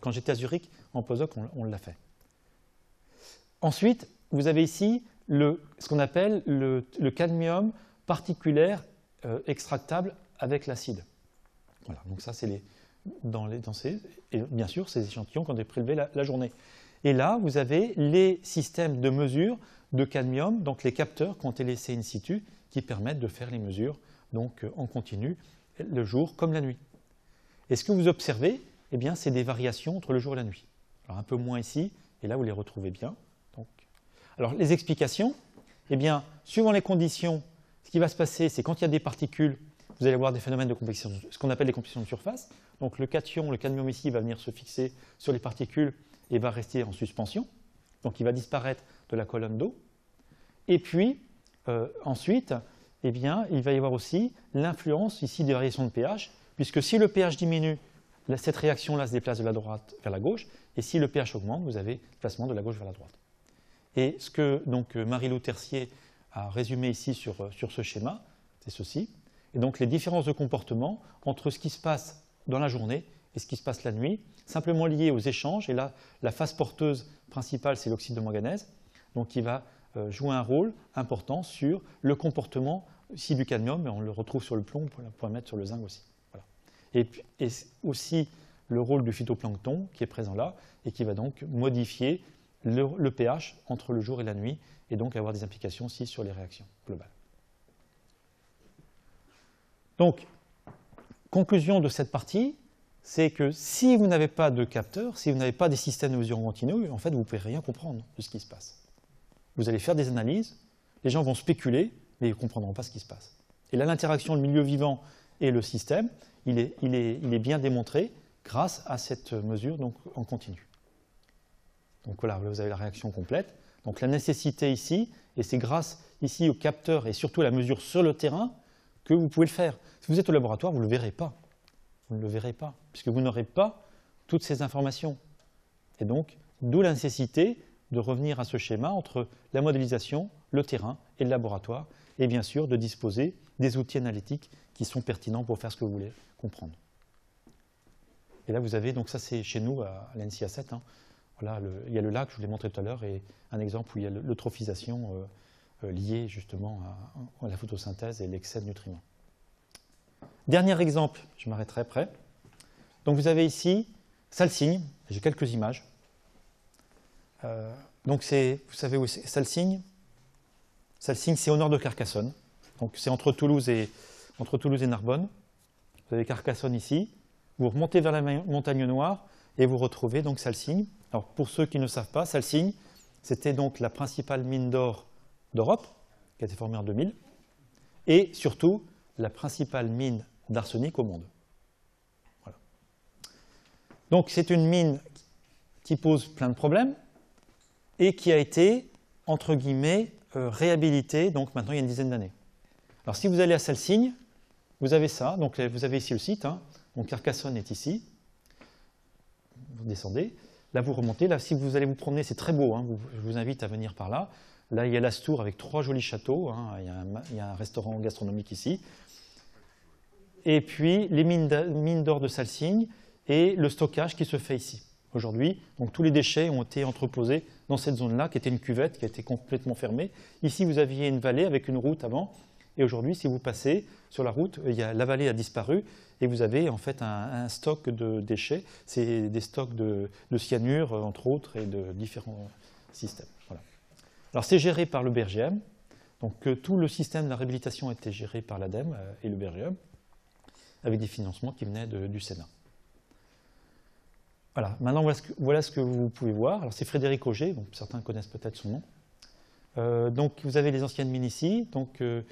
Quand j'étais à Zurich, en postdoc, on, l'a fait. Ensuite, vous avez ici ce qu'on appelle le, cadmium particulaire euh, extractable avec l'acide. Voilà, donc ça, c'est les, dans, ces, et bien sûr, ces échantillons qu'on a prélevés la, la journée. Et là, vous avez les systèmes de mesure de cadmium, donc les capteurs qui ont été laissés in situ, qui permettent de faire les mesures donc, euh, en continu, le jour comme la nuit. Et ce que vous observez, eh bien, c'est des variations entre le jour et la nuit. Alors un peu moins ici, et là vous les retrouvez bien. Donc. Alors les explications, eh bien, suivant les conditions, ce qui va se passer, c'est quand il y a des particules, vous allez avoir des phénomènes de complexion, ce qu'on appelle les complexions de surface. Donc le cation, le cadmium ici, va venir se fixer sur les particules et va rester en suspension. Donc il va disparaître de la colonne d'eau. Et puis, euh, ensuite, eh bien, il va y avoir aussi l'influence ici des variations de pH, puisque si le pH diminue, cette réaction-là se déplace de la droite vers la gauche, et si le pH augmente, vous avez placement de la gauche vers la droite. Et ce que donc Marie-Lou Tercier a résumé ici sur, sur ce schéma, c'est ceci. Et donc les différences de comportement entre ce qui se passe dans la journée et ce qui se passe la nuit, simplement liées aux échanges. Et là, la phase porteuse principale, c'est l'oxyde de manganèse, donc qui va euh, jouer un rôle important sur le comportement ici du cadmium, mais on le retrouve sur le plomb, on pourrait mettre sur le zinc aussi. Et, aussi le rôle du phytoplancton qui est présent là et qui va donc modifier le, pH entre le jour et la nuit et donc avoir des implications aussi sur les réactions globales. Donc, conclusion de cette partie, c'est que si vous n'avez pas de capteur, si vous n'avez pas des systèmes de mesure en continu, en fait, vous ne pouvez rien comprendre de ce qui se passe. Vous allez faire des analyses, les gens vont spéculer, mais ils ne comprendront pas ce qui se passe. Et là, l'interaction, le milieu vivant et le système, il est, bien démontré grâce à cette mesure donc, en continu. Donc voilà, vous avez la réaction complète. Donc la nécessité ici, et c'est grâce ici au capteur et surtout à la mesure sur le terrain que vous pouvez le faire. Si vous êtes au laboratoire, vous ne le verrez pas. Vous ne le verrez pas, puisque vous n'aurez pas toutes ces informations. Et donc, d'où la nécessité de revenir à ce schéma entre la modélisation, le terrain et le laboratoire, et bien sûr de disposer des outils analytiques qui sont pertinents pour faire ce que vous voulez comprendre. Et là, vous avez, donc ça c'est chez nous à, l'NCA 7, hein. voilà, il y a le lac, je vous l'ai montré tout à l'heure, et un exemple où il y a l'eutrophisation euh, euh, liée justement à, la photosynthèse et l'excès de nutriments. Dernier exemple, je m'arrêterai après. Donc vous avez ici, ça le signe, j'ai quelques images. Euh, donc c'est, vous savez où c'est Salsigne? Salsigne, c'est au nord de Carcassonne. Donc c'est entre Toulouse et entre Toulouse et Narbonne. Vous avez Carcassonne ici. Vous remontez vers la montagne noire et vous retrouvez donc Salsigne. Alors pour ceux qui ne savent pas, Salsigne, c'était donc la principale mine d'or d'Europe, qui a été formée en 2000, et surtout la principale mine d'arsenic au monde. Donc c'est une mine qui pose plein de problèmes, et qui a été, entre guillemets, euh, réhabilité, donc maintenant il y a une dizaine d'années. Alors si vous allez à Salsigne, vous avez ça, donc vous avez ici le site, hein, Donc Carcassonne est ici. Vous descendez. Là, vous remontez. Là, si vous allez vous promener, c'est très beau. Hein. je vous invite à venir par là. Là, il y a l'Astour avec trois jolis châteaux. Hein. Il, y a un, restaurant gastronomique ici. Et puis, les mines d'or de Salsigne et le stockage qui se fait ici. Aujourd'hui, donc tous les déchets ont été entreposés dans cette zone-là, qui était une cuvette qui a été complètement fermée. Ici, vous aviez une vallée avec une route avant. Et aujourd'hui, si vous passez sur la route, il y a, la vallée a disparu et vous avez en fait un, stock de déchets. C'est des stocks de, cyanure, entre autres, et de différents systèmes. Alors, c'est géré par le BRGM. Donc, tout le système de la réhabilitation était géré par l'ADEME euh, et le BRGM, avec des financements qui venaient du Sénat. Voilà, maintenant voilà ce, que, vous pouvez voir. Alors c'est Frédéric Auger, donc certains connaissent peut-être son nom. Euh, donc vous avez les anciennes mines ici, donc euh,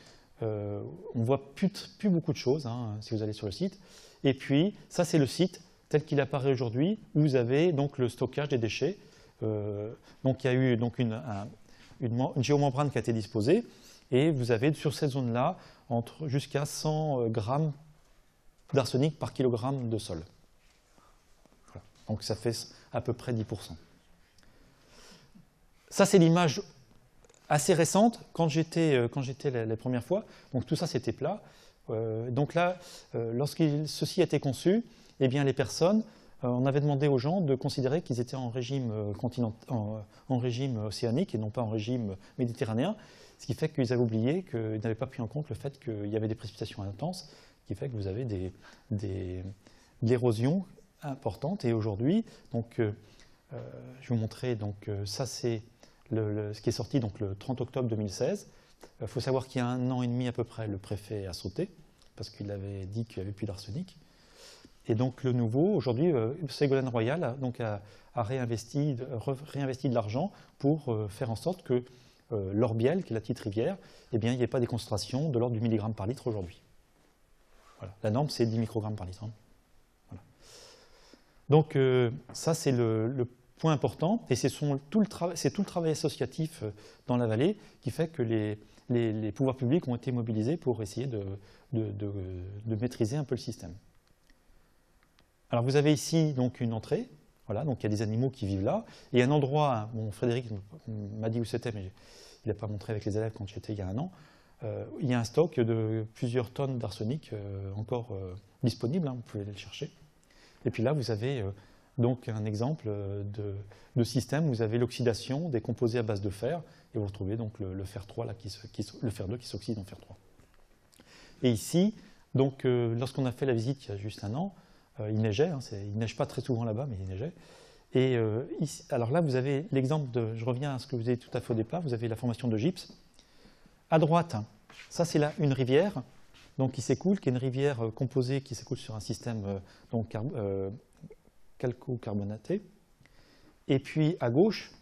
euh, on ne voit plus, beaucoup de choses hein, si vous allez sur le site. Et puis ça c'est le site tel qu'il apparaît aujourd'hui, où vous avez donc le stockage des déchets. donc il y a eu donc une, une, géomembrane qui a été disposée, et vous avez sur cette zone-là jusqu'à 100 grammes d'arsenic par kilogramme de sol. Donc ça fait à peu près 10%. Ça, c'est l'image assez récente, quand j'étais euh, quand j'étais la, première fois. Donc tout ça, c'était plat. Euh, donc là, euh, lorsque ceci a été conçu, eh bien, les personnes, on avait demandé aux gens de considérer qu'ils étaient en régime, en, régime océanique et non pas en régime méditerranéen, ce qui fait qu'ils avaient oublié qu'ils n'avaient pas pris en compte le fait qu'il y avait des précipitations intenses, ce qui fait que vous avez des, des, de l'érosion importante. Et aujourd'hui, donc, euh, euh, je vais vous montrer, donc, euh, ça c'est ce qui est sorti donc, le 30 octobre 2016. Il faut savoir qu'il y a un an et demi à peu près, le préfet a sauté, parce qu'il avait dit qu'il n'y avait plus d'arsenic. Et donc le nouveau, aujourd'hui, Ségolène Royal a, donc, réinvesti, réinvesti, de l'argent pour faire en sorte que l'Orbiel, qui est la petite rivière, eh bien, il n'y ait pas des concentrations de l'ordre du milligramme par litre aujourd'hui. Voilà. La norme, c'est 10 microgrammes par litre. Hein. Donc euh, ça, c'est le, point important, et c'est tout, le travail associatif euh, dans la vallée qui fait que les, pouvoirs publics ont été mobilisés pour essayer de, maîtriser un peu le système. Alors vous avez ici donc une entrée, voilà, donc il y a des animaux qui vivent là, et un endroit, bon Frédéric m'a dit où c'était, mais il n'a pas montré avec les élèves quand j'étais il y a un an, euh, il y a un stock de plusieurs tonnes d'arsenic encore disponible, hein, vous pouvez aller le chercher. Et puis là, vous avez euh, donc un exemple euh, de, système, vous avez l'oxydation des composés à base de fer, et vous retrouvez donc le, fer 3 là, qui, le fer 2 qui s'oxyde en fer 3. Et ici, donc euh, lorsqu'on a fait la visite il y a juste un an, il neigeait, hein, il ne neige pas très souvent là-bas, mais il neigeait. Et alors là, vous avez l'exemple de, je reviens à ce que vous avez tout à fait au départ, vous avez la formation de gypse. À droite, ça c'est là une rivière, donc, qui s'écoule, qui est une rivière euh, composée qui s'écoule sur un système euh, euh, calco-carbonaté. Et puis à gauche,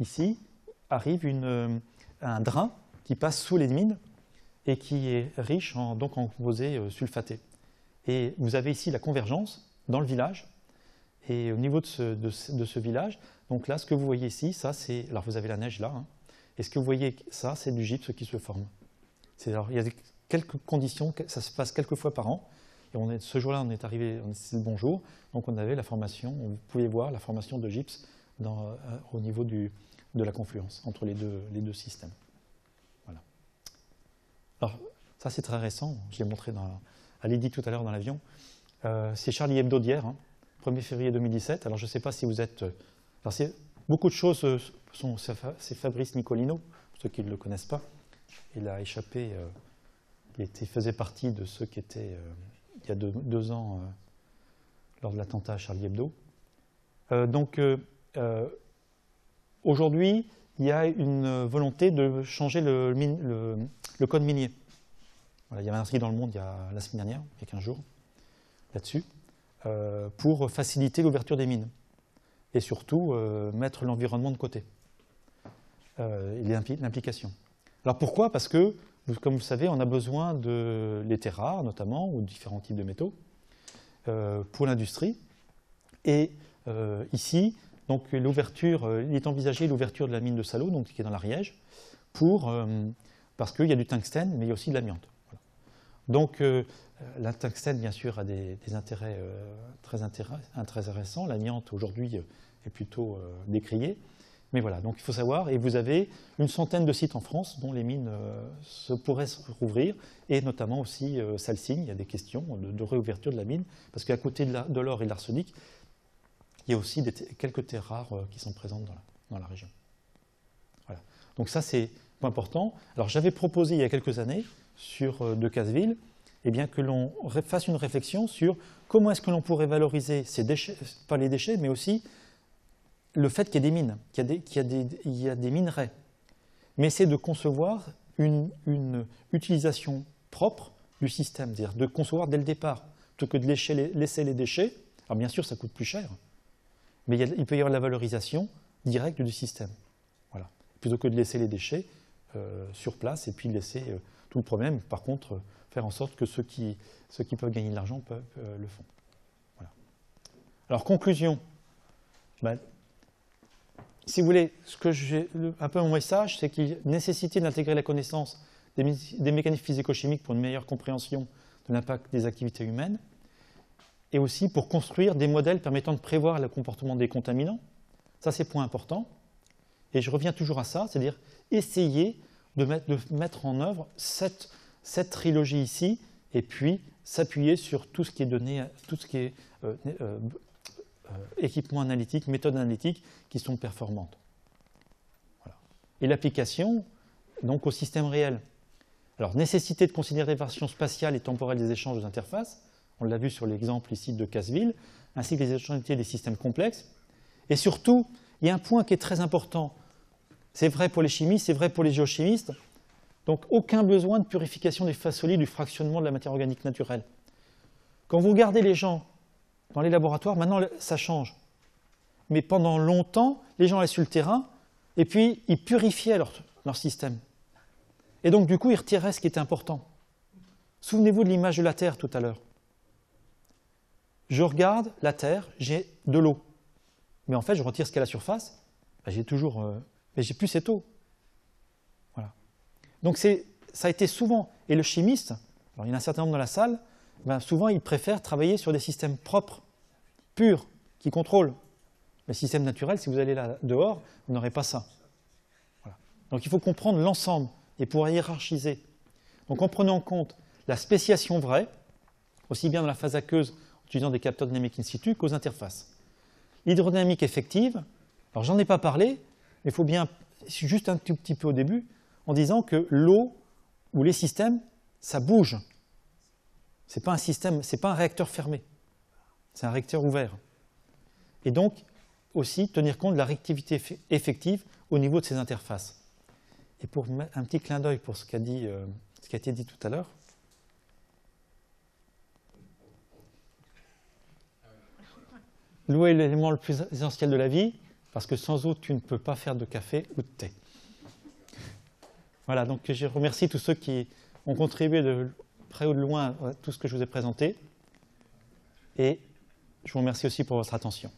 ici, arrive un drain qui passe sous les mines et qui est riche donc en composés sulfatés. Et vous avez ici la convergence dans le village. Et au niveau de ce, village, donc là, ce que vous voyez ici, ça c'est. Alors vous avez la neige là, hein, et ce que vous voyez, ça, c'est du gypse qui se forme. Alors, il y a quelques conditions, ça se passe quelques fois par an. Et on est, ce jour-là, on est arrivé, c'est le bon jour, donc on avait la formation, vous pouvez voir la formation de gypse euh, au niveau de la confluence entre les deux, les deux systèmes. Voilà. Alors, ça c'est très récent, je l'ai montré dans, à Lydie tout à l'heure dans l'avion. Euh, c'est Charlie Hebdo d'hier, 1er hein, février 2017. Alors je ne sais pas si vous êtes... Euh, beaucoup de choses sont... C'est Fabrice Nicolino, pour ceux qui ne le connaissent pas. Il a échappé il faisait partie de ceux qui étaient, euh, il y a deux, ans, euh, lors de l'attentat à Charlie Hebdo. Euh, donc, aujourd'hui, il y a une volonté de changer le, code minier. Il y avait un article dans le monde il y a, la semaine dernière, il y a 15 jours, là-dessus, pour faciliter l'ouverture des mines et surtout mettre l'environnement de côté, l'implication. Alors pourquoi? Parce que comme vous le savez, on a besoin de les terres rares, notamment, ou différents types de métaux, euh, pour l'industrie. Et euh, ici, donc l'ouverture, euh, il est envisagé l'ouverture de la mine de Salo, donc qui est dans l'Ariège, parce qu'il y a du tungstène, mais il y a aussi de l'amiante. Donc, euh, la bien sûr, a des, intérêts euh, très, intéressants. L'amiante, aujourd'hui, est plutôt décriée. Mais voilà, donc il faut savoir, et vous avez une centaine de sites en France dont les mines se pourraient se rouvrir, et notamment aussi Salsigne, il y a des questions de, réouverture de la mine, parce qu'à côté de l'or et de l'arsenic, il y a aussi quelques terres rares qui sont présentes dans la, région. Voilà. Donc ça, c'est important. Alors j'avais proposé il y a quelques années sur euh, De Casseville eh bien, que l'on fasse une réflexion sur comment est-ce que l'on pourrait valoriser ces déchets, pas les déchets, mais aussi le fait qu'il y a des mines, qu'il y, a des, minerais. Mais c'est de concevoir une, utilisation propre du système, c'est-à-dire de concevoir dès le départ, plutôt que de laisser les, déchets. Alors bien sûr, ça coûte plus cher, mais il, peut y avoir la valorisation directe du système. Voilà. Plutôt que de laisser les déchets euh, sur place et puis laisser euh, tout le problème. Par contre, euh, faire en sorte que ceux qui, ceux qui peuvent gagner de l'argent peuvent, le font. Voilà. Alors, conclusion. Ben, si vous voulez, ce que j'ai, un peu mon message, c'est qu'il nécessité d'intégrer la connaissance des, des mécanismes physico-chimiques pour une meilleure compréhension de l'impact des activités humaines, et aussi pour construire des modèles permettant de prévoir le comportement des contaminants. Ça, c'est point important. Et je reviens toujours à ça, c'est-à-dire essayer de mettre, en œuvre cette, trilogie ici, et puis s'appuyer sur tout ce qui est donné, tout ce qui est euh, euh, euh, équipement analytique, méthodes analytiques qui sont performantes. Et l'application, donc au système réel. Alors, nécessité de considérer les versions spatiales et temporelles des échanges d'interfaces, on l'a vu sur l'exemple ici de Casseville, ainsi que les échangeabilités des systèmes complexes. Et surtout, il y a un point qui est très important c'est vrai pour les chimistes, c'est vrai pour les géochimistes. Donc aucun besoin de purification des phases solides du fractionnement de la matière organique naturelle. Quand vous regardez les gens dans les laboratoires, maintenant ça change. Mais pendant longtemps, les gens allaient sur le terrain et puis ils purifiaient leur, système. Et donc du coup, ils retiraient ce qui était important. Souvenez-vous de l'image de la Terre tout à l'heure. Je regarde la Terre, j'ai de l'eau. Mais en fait, je retire ce à la surface, ben, j'ai toujours euh, mais j'ai plus cette eau. Voilà. Donc ça a été souvent, et le chimiste, alors il y en a un certain nombre dans la salle, ben souvent il préfère travailler sur des systèmes propres, purs, qui contrôlent. Le système naturel, si vous allez là dehors, vous n'aurez pas ça. Voilà. Donc il faut comprendre l'ensemble et pouvoir hiérarchiser. Donc en prenant en compte la spéciation vraie, aussi bien dans la phase aqueuse en utilisant des capteurs dynamiques in situ qu'aux interfaces. L'hydrodynamique effective, alors j'en ai pas parlé, il faut bien, juste un tout petit peu au début, en disant que l'eau ou les systèmes, ça bouge. Ce n'est pas un système, c'est pas un réacteur fermé. C'est un réacteur ouvert. Et donc, aussi tenir compte de la réactivité effective au niveau de ces interfaces. Et pour un petit clin d'œil pour ce, dit, euh, ce qui a été dit tout à l'heure, l'eau est l'élément le plus essentiel de la vie parce que sans eau, tu ne peux pas faire de café ou de thé. Voilà, donc je remercie tous ceux qui ont contribué de près ou de loin à tout ce que je vous ai présenté. Et je vous remercie aussi pour votre attention.